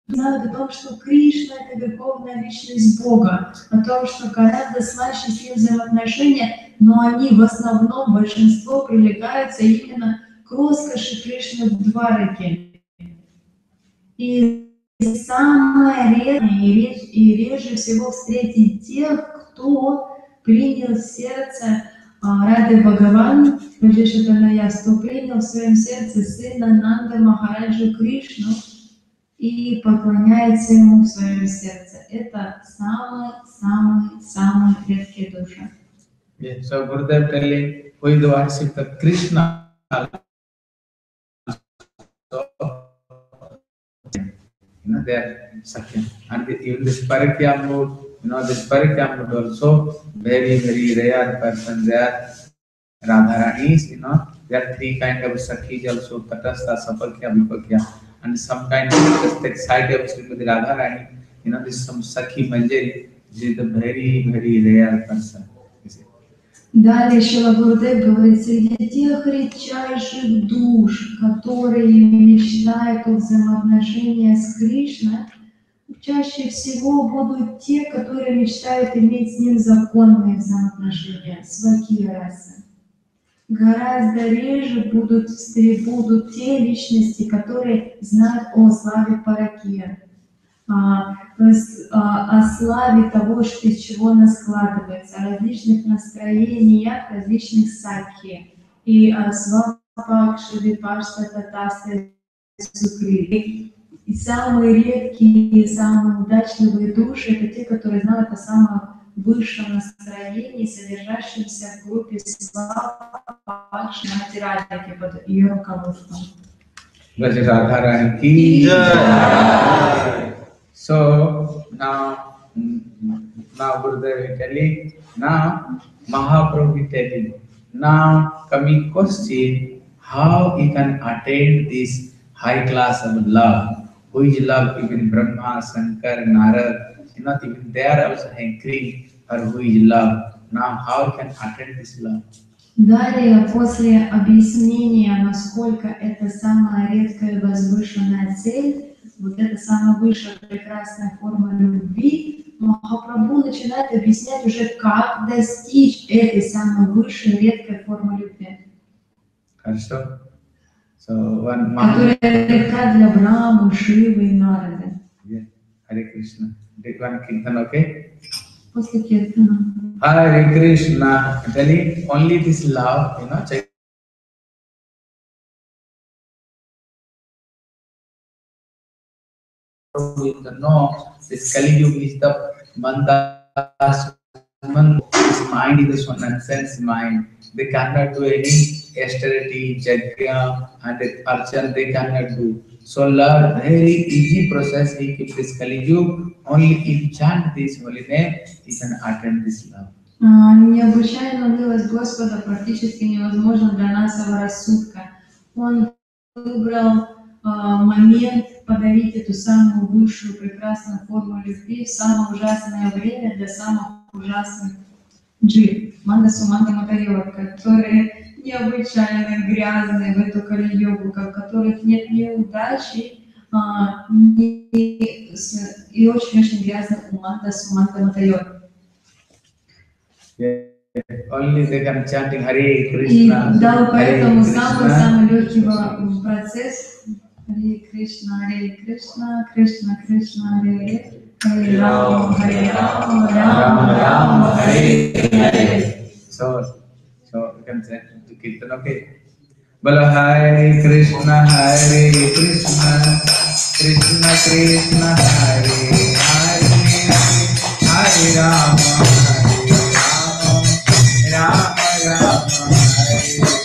знают о том, что Кришна – это верховная личность Бога, о том, что гораздо слаще с ним взаимоотношения, но они в основном, большинство привлекаются именно к роскоши Кришны в Двараке. И самое редкое и реже, и реже всего встретить тех, кто принял в сердце а, Рады Бхагаван, Раджешатанаяс, кто принял в своем сердце сына Нанда Махараджа Кришну и поклоняется ему в своем сердце. Это самые-самые-самые редкие души. So Gurudev telling who the worship of Krishna. So, you know, they are Sakyam. And even this Paritya mood, you know, this Paritya mood also very, very rare person there. Radharani's, you know, there are three kind of Sakhis also, Tatastha, Sapakya, Vipakya. And some kind of just the side of Srimati Radharani, you know, this some Sakhi Manjari, this is the very, very rare person. you see. Далее Шила Гурдев говорит, среди тех редчайших душ, которые мечтают о взаимоотношениях с Кришной, чаще всего будут те, которые мечтают иметь с ним законные взаимоотношения, свакия расы. Гораздо реже будут, будут те личности, которые знают о славе Паракия, а, то есть а, о славе того, что из чего она складывается, о различных настроениях, различных сакхи, и о свапакши, випашта, татаста, сукри. И самые редкие, самые удачливые души – это те, которые знают о самом высшем настроении, содержащемся в группе свапакши Матирадики под ее руководством. So now, now Gurudev telling, now Mahaprabhu telling, now coming question, how you can attain this high class of love? Love? Even Brahma, Shankar, Narad, you know, even they are also hankering for love. Now how can attain this love? Далее, после объяснения, насколько это самая редкая возвышенная цель, вот эта самая высшая прекрасная форма любви, Махапрабху начинает объяснять уже, как достичь этой самой высшей редкой формы любви, Хорошо? So one Maha которая редка для Брамы, Шивы и Нарады. Yeah, Hare Krishna. Did one kirtan, okay? После киртана. Hare Krishna. Telling only this love, you know, check. You know, this Kali Yuga is the mandas, man, this mind is one nonsense mind. They cannot do any austerity, jagya, and archan, they cannot do. So love, very easy process, he keep this Kali Yuga. Only if chant this holy name, he can attain this love. А, Необычайно милость Господа практически невозможна для нашего рассудка. Он выбрал а, момент подарить эту самую высшую прекрасную форму любви в самое ужасное время для самых ужасных джи, мандасу манда матайор, которые необычайно грязные в эту кали-йогу, в которых нет ни удачи, а, ни и очень-очень грязных у манда матайор. Yeah. Only they can chanting Hare И Krishna. да, Hare поэтому Krishna. самый-самый легкий процесс Харе Кришна, Харе Кришна, Кришна Кришна, Харе Hare Ram, Hare Ram, Ram Ram, Hare Hare. So, so you can say to Kirtan, okay? Bala Hare Krishna, Hare Krishna, Krishna Krishna, Hare Hare, Hare Rama, Hare Rama, Rama Rama, Hare Hare.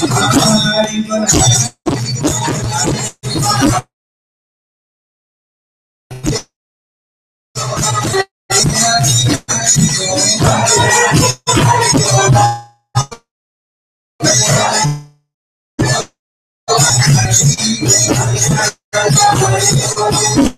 I'm sorry.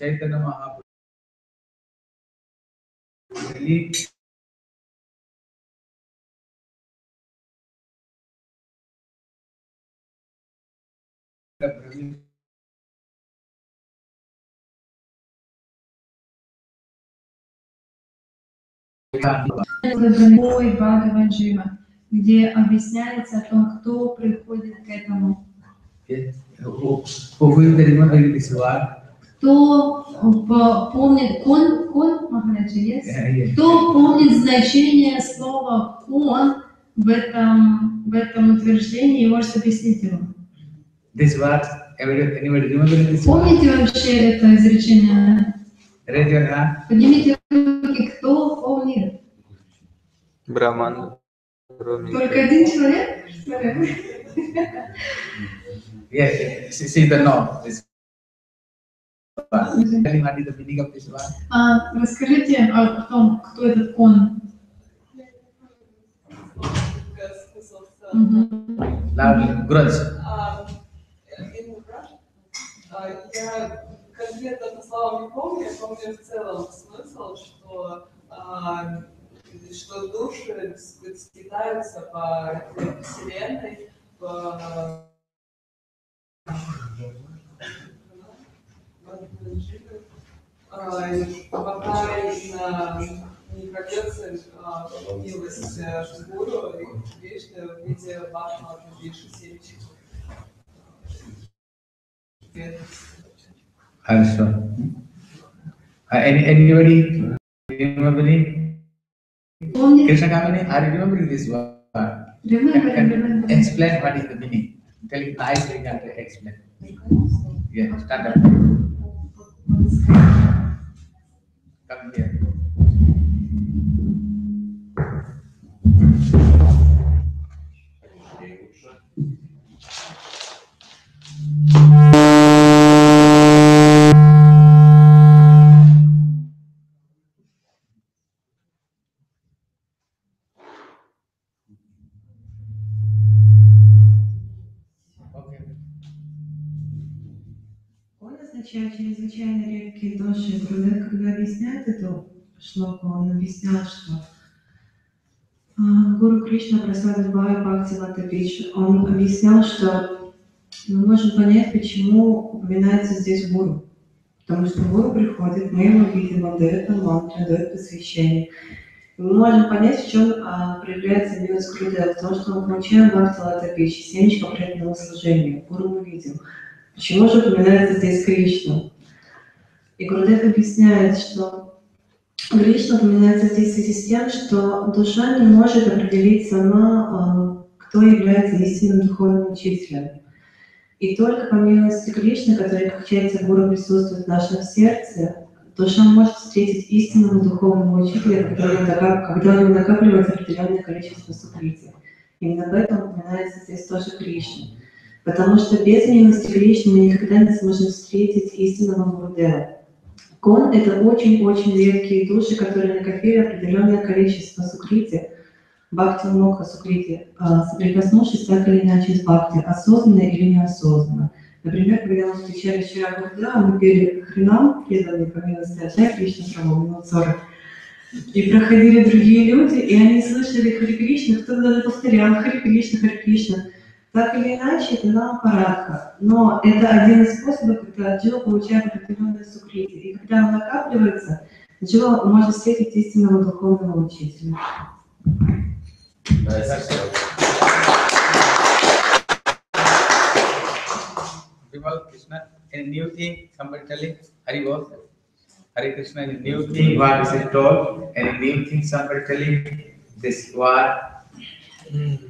Really the Brahmin Дорогой Бхагаваджима, где объясняется о том, кто приходит к этому. Yes. Who, who will Кто по- помнит кон, кон, yes? Yeah, yeah. Кто помнит значение слова кон в этом, в этом утверждении и может объяснить его? This word, anybody, anybody remembering this word? Помните вообще это изречение? Raise your hand. Поднимите руки, кто помнит? Браман. Только один человек? Yes, see, the no. This А, расскажите о, том, кто этот Russian? А, Я конкретно по словам не помню, я помню в целом смысл, что, что души ск- скитаются по вселенной, по пока им не придется а, милость э, гуру и Кришны в виде Бхакмана Виши Севичи. Also. Uh, any, anybody remembering? Помнит? Krishna Kamini, are you remembering this word? Remember, Can, remember. can explain what is the meaning. Tell him nicely you have to explain. Yeah, stand up. Come here. Означает чрезвычайно редкие души. Гурудев, когда объясняет эту шлоку, он объяснял, что а, Гуру Кришна Прасад Бхая Бхакти Латапич, он объяснял, что мы можем понять, почему упоминается здесь Гуру. Потому что Гуру приходит, мы его видим, он дает нам мантру, дает посвящение. И мы можем понять, в чем а, проявляется милость в том, что мы получаем Бхакти Латапич, семечко преданного служения. Гуру мы видим. Почему же упоминается здесь Кришна? И Гурудев объясняет, что Кришна упоминается здесь в связи с тем, что душа не может определить сама, а, кто является истинным духовным учителем. И только по милости Кришны, который, как часть Гуру, присутствует в нашем сердце, душа может встретить истинного духовного учителя, когда у него накапливается определенное количество сукрити. Именно об этом упоминается здесь тоже Кришна. Потому что без милости Кришны мы никогда не сможем встретить истинного Гурудева. Кон — это очень-очень редкие души, которые накопили определенное количество сукрити, бхакти муха сукрити, а, соприкоснувшись так или иначе с бхакти, осознанно или неосознанно. Например, когда мы встречали вчера Гурудева, мы пели хренам, преданные по милости Отца Кришны Прабху, минут 40. И проходили другие люди, и они слышали Хари Кришна, кто-то даже повторял Хари Кришна, Хари Кришна. Так или иначе, это нам парадха. Но это один из способов, когда Джива получает определенную сукрити. И когда он накапливается, Джива может встретить истинного духовного учителя. Vimal Krishna, a new thing, somebody telling, Hari Bol. Hare Krishna, a new thing, what is it told? And a new thing, somebody telling, this word. Stand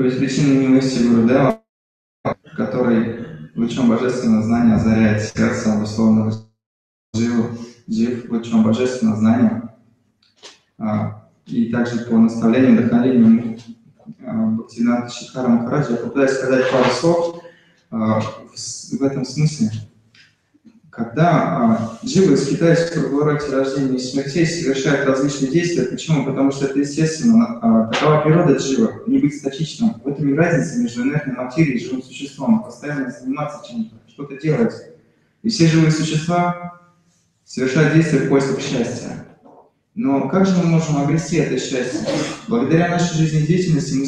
По причине милости Гурудева, который лучом божественного знания озаряет сердце обусловленного живу, жив лучом божественного знания, а, и также по наставлению, вдохновению а, Бхактивинода Шикара Махараджа, я попытаюсь сказать пару слов а, в этом смысле, когда а, дживы, скитаясь в круговороте рождения и смертей, совершают различные действия. Почему? Потому что это естественно. А, такова природа джива, не быть статичным. В этом и разница между инертной материей и живым существом. Постоянно заниматься чем-то, что-то делать. И все живые существа совершают действия в поисках счастья. Но как же мы можем обрести это счастье? Благодаря нашей жизнедеятельности мы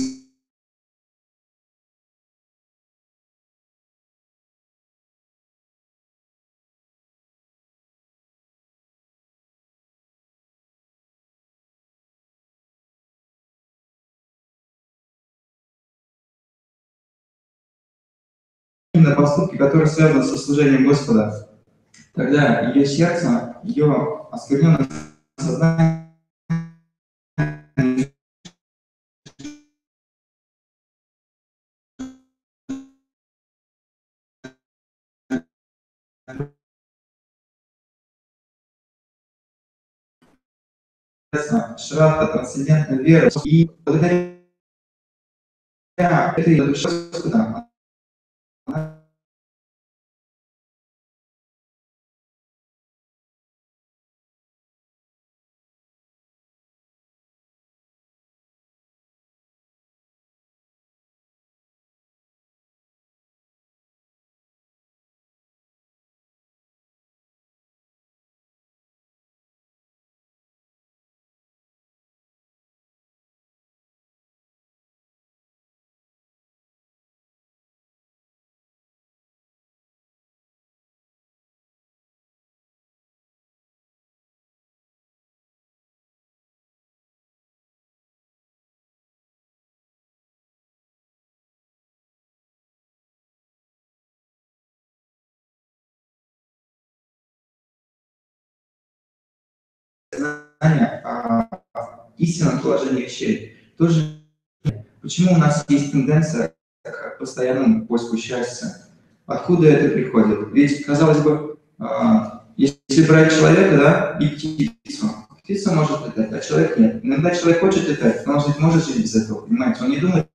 на поступки, которые связаны со служением Господа. Тогда ее сердце, ее оскверненное сознание шрата, трансцендентной веры. И благодаря этой душе Господа знания о истинном положении вещей. Тоже почему у нас есть тенденция к постоянному поиску счастья? Откуда это приходит? Ведь, казалось бы, а, если брать человека да, и птицу, птица может летать, а человек нет. Иногда человек хочет летать, но он ведь может жить без этого, понимаете? Он не думает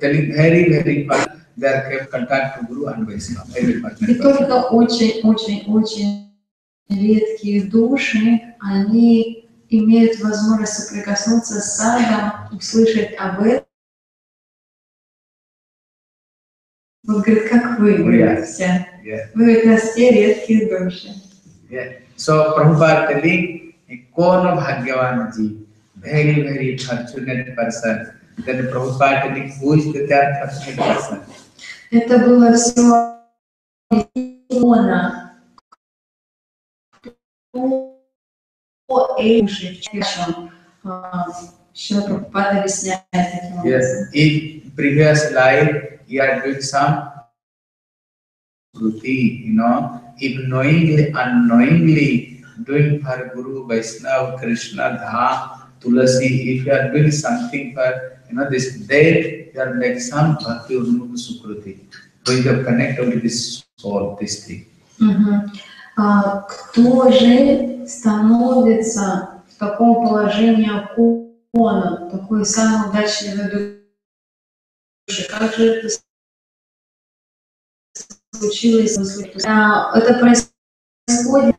very, very contact to Guru and Vaishnava, И только очень-очень-очень редкие души, они имеют возможность соприкоснуться с садом, услышать об этом. Вот говорит, как вы, говорит, все. Yeah. Вы раз те редкие души. Yeah. So Prabhupada telling, Kono Bhagyavan ji, very, very fortunate person. Then Prabhupada telling, who is the third fortunate person? Это было все Иона. Кто эйши, в чем Шила Прабхупада объясняет таким образом. Yes. In previous life, you are doing some Kruti, you know, if knowingly, unknowingly doing for Guru, Vaishnava, Krishna, Dham, Tulasi, if you are doing something for, you know, this, then you are like some Bhakti Urmukha Sukruti. So you have connected with this soul, this thing. Мгм. А, Кто же становится в таком положении кона, такой самый удачливый души? Как же это случилось? А, Это происходит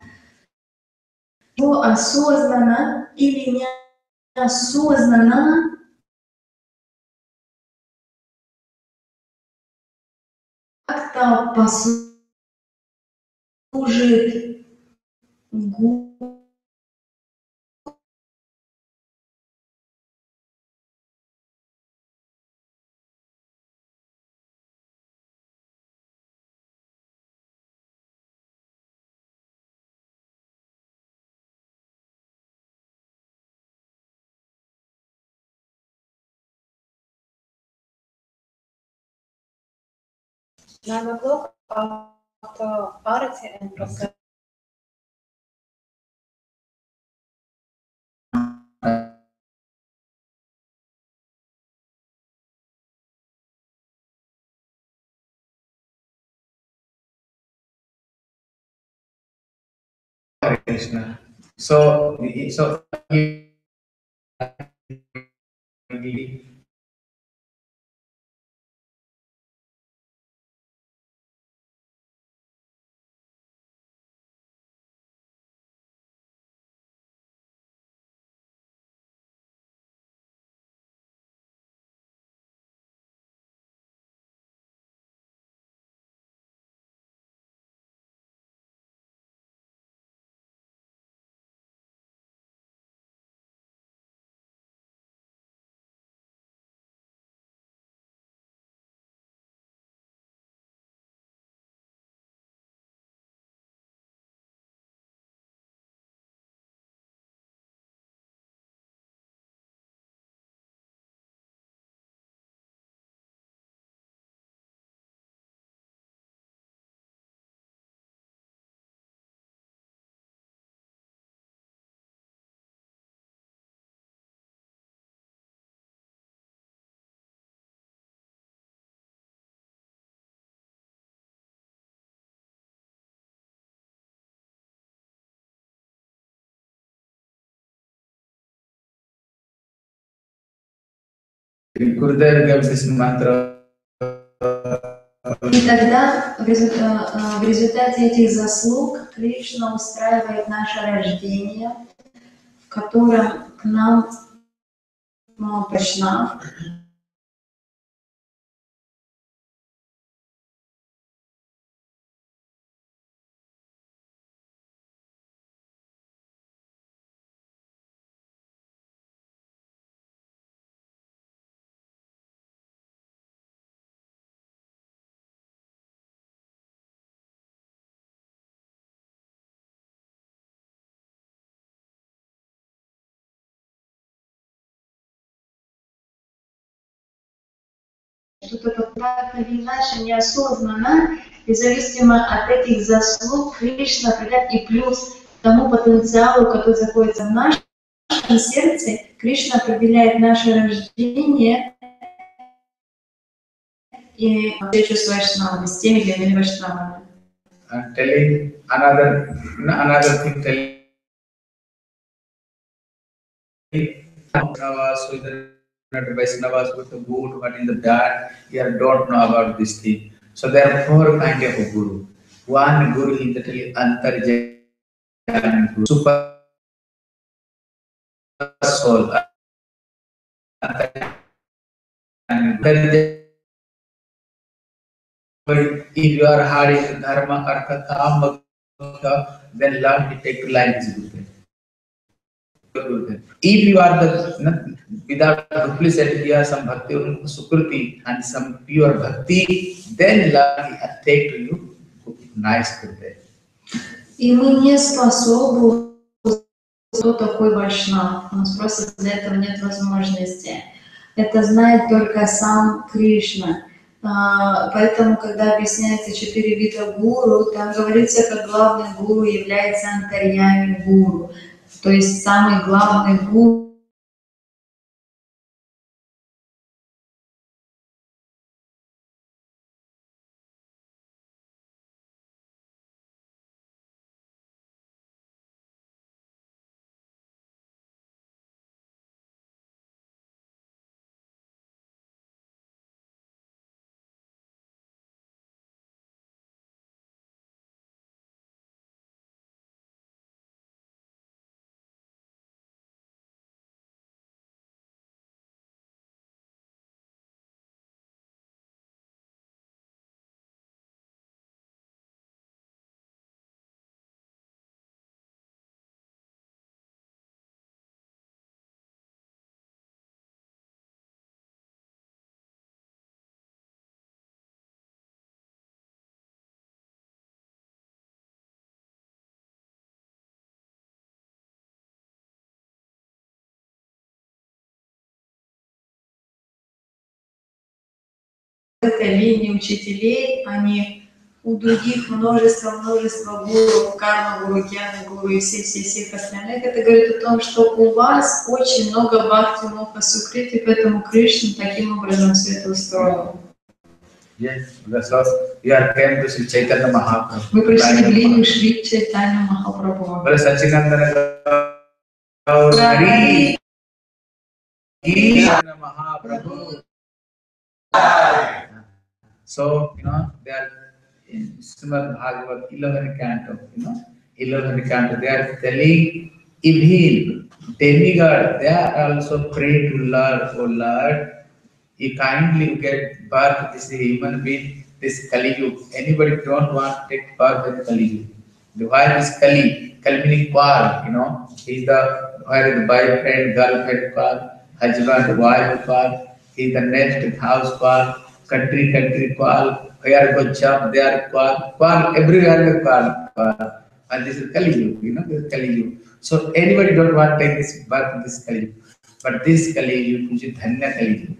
осознанно или неосознанно как-то послужит гу- Nine o'clock after party and procession. Hare Krishna. So, so this mantra. И тогда в результа- а, в результате этих заслуг Кришна устраивает наше рождение, в котором к нам а, Что это так или иначе неосознанно, независимо от этих заслуг, Кришна придает и плюс тому потенциалу, который находится в нашем сердце, Кришна определяет наше рождение и встречу с Вайшнавами, с теми древними Вайшнавами. And telling another, thing telling Vaishnavas, Vaishnavas with the good, but in the bad, you don't know about this thing. So there are four kind of guru. One guru is literally antarjani guru, super soul. But if you are hard in dharma, artha, kama, then learn to take life is good. If you are the without duplicity, some bhakti, sukriti, and some pure bhakti, then learn to take to you nice good. И мы не способны кто такой вайшнав. У нас просто для этого нет возможности. Это знает только сам Кришна. А, Поэтому, когда объясняется четыре вида гуру, там говорится, как главный гуру является антарьями гуру. То есть самый главный гуру этой линии учителей, они у других множество-множество гуру, карма гуру, гьяна гуру и всех-всех-всех остальных. Это говорит о том, что у вас очень много бхакти, моха, сукрити, поэтому Кришна таким образом все это устроил. Yes, that's what you are came to Sri Chaitanya Mahaprabhu. Вы пришли в линию Шри Чайтанья Махапрабху. Chaitanya Mahaprabhu. So, you know, they are in Srimad Bhagavad 11 canto, you know, 11 canto, they are telling evil, demigod, they are also pray to Lord, oh Lord, you kindly get birth, this human being, this Kali. Anybody don't want to take birth in Kali Yuga. Why this Kali? Kali meaning Kwal, you know, he's the, where the boyfriend, girlfriend Kwal, husband, wife Kwal, he's the next house Kwal, country, country where go jump, they are Kwal, Kwal, everywhere the Kwal, Kwal. And this is Kali Yuga, you know, this is Kali Yuga. So anybody don't want take this birth in this Kali Yuga. But this Kali Yuga, which is Dhanya Kali Yuga.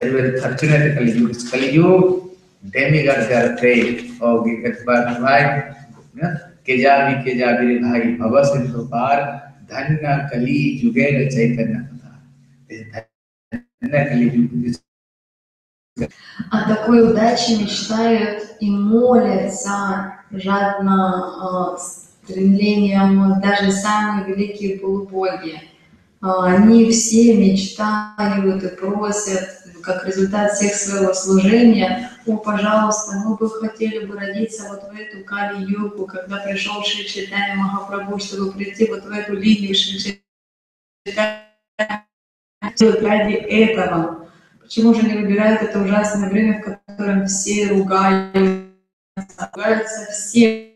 very, fortunate Kali Yuga. It's Kali Yuga, demigods they are praying. Oh, we get back right. के जाबी के जाबी रे भाई भव सिंधु पार धन्य कली न चैतन्य धन्य कली जुग О такой удаче мечтают и молятся жадно, э, стремлением даже самые великие полубоги. Э, Они все мечтают и просят, как результат всех своего служения, о, пожалуйста, мы бы хотели бы родиться вот в эту Кали-югу, когда пришел Шри Чайтанья Махапрабху, чтобы прийти вот в эту линию Шри ради этого. Почему же не выбирают это ужасное время, в котором все ругаются, ругаются все,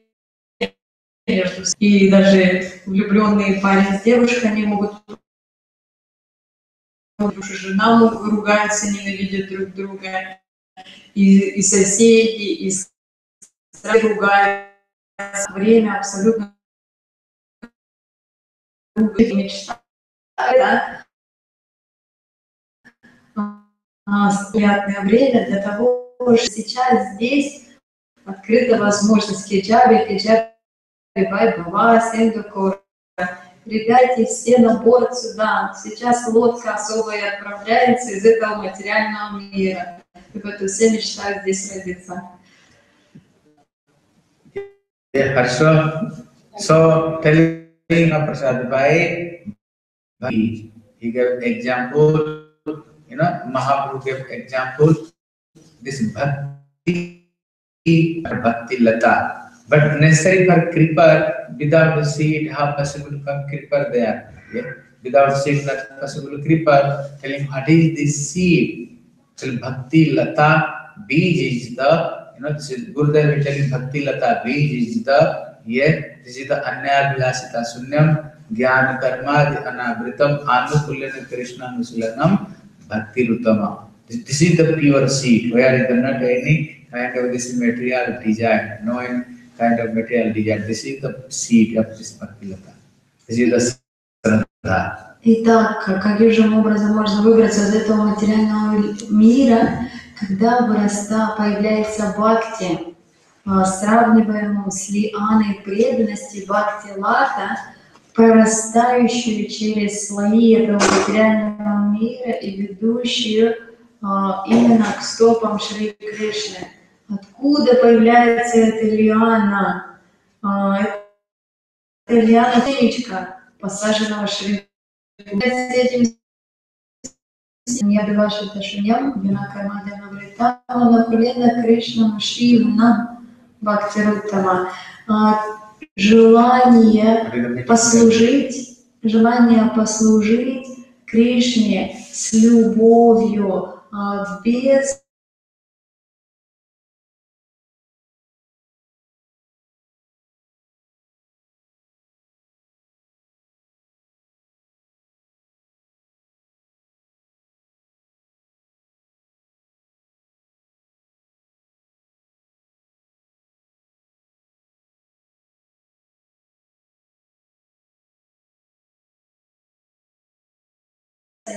и даже влюбленные парень с девушкой, они могут Муж и жена ругаются, ненавидят друг друга, и, и соседи, и ругаются. Время абсолютно мечта, да? Приятное время для того, что сейчас здесь открыта возможность кеджаби, кеджаби, бай, бава, сендукор. Ребята, все на борт сюда. Сейчас лодка особая отправляется из этого материального мира. И поэтому все мечтают здесь родиться. Yeah, Harsha. So telling of Prasad by Bhakti. he gave example, know, Mahaprabhu gave example, this bhakti, bhakti lata. But necessary for creeper, without the seed, how possible to come creeper there? Yeah? Without seed, not possible creeper. Telling what is this seed? Till bhakti lata, beej is the, you know, this is Gurudev telling bhakti lata, beej is the, yeah, this is the anyar vilasita sunyam, ज्ञान कर्मादि अनावृतम आनुकूल्यन कृष्णानुशीलनम Bhakti Rutama. This, this is the pure seed where there is not any kind of this material desire, no kind of material desire. This is the seed of this Bhakti Lata. This is the Saradha. Итак, каким образом можно выбраться из этого материального мира, когда выраста появляется бхакти, сравниваемым с лианой преданности бхакти лата, прорастающую через слои этого материального мира и ведущую а, именно к стопам Шри Кришны. Откуда появляется эта лиана? А, это лиана семечка, посаженного Шри этим Ядваши Ташуням, Винакармадяна Вритама, Напулена Кришна Шивна Бхактируттама. А, Желание послужить, желание послужить Кришне с любовью, а, без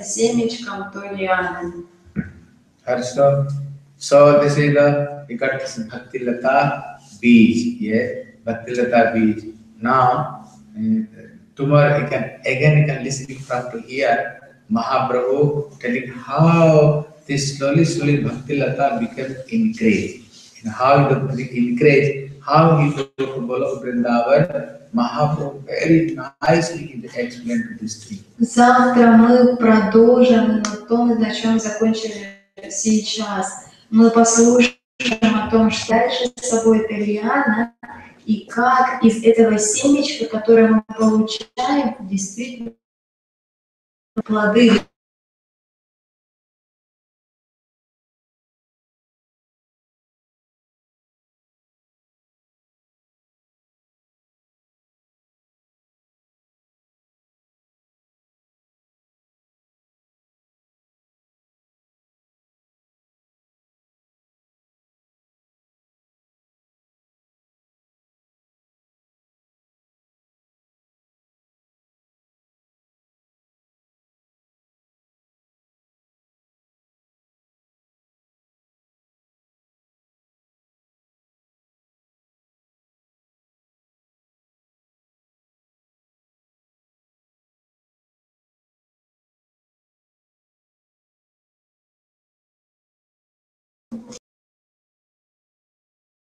семечком той лианы. Harsham. So this is the you got this Bhakti Lata beach, yeah, Bhakti Lata beach. Now uh, tomorrow you can again you can listen from to here Mahaprabhu telling how this slowly slowly Bhakti Lata became encouraged. And how it was encouraged, how he took to Golok Vrindavan, Mahaprabhu very nicely explained this thing. Завтра мы продолжим на том, на чем закончили сейчас. Мы послушаем о том, что дальше с собой это лиана, и как из этого семечка, которое мы получаем, действительно плоды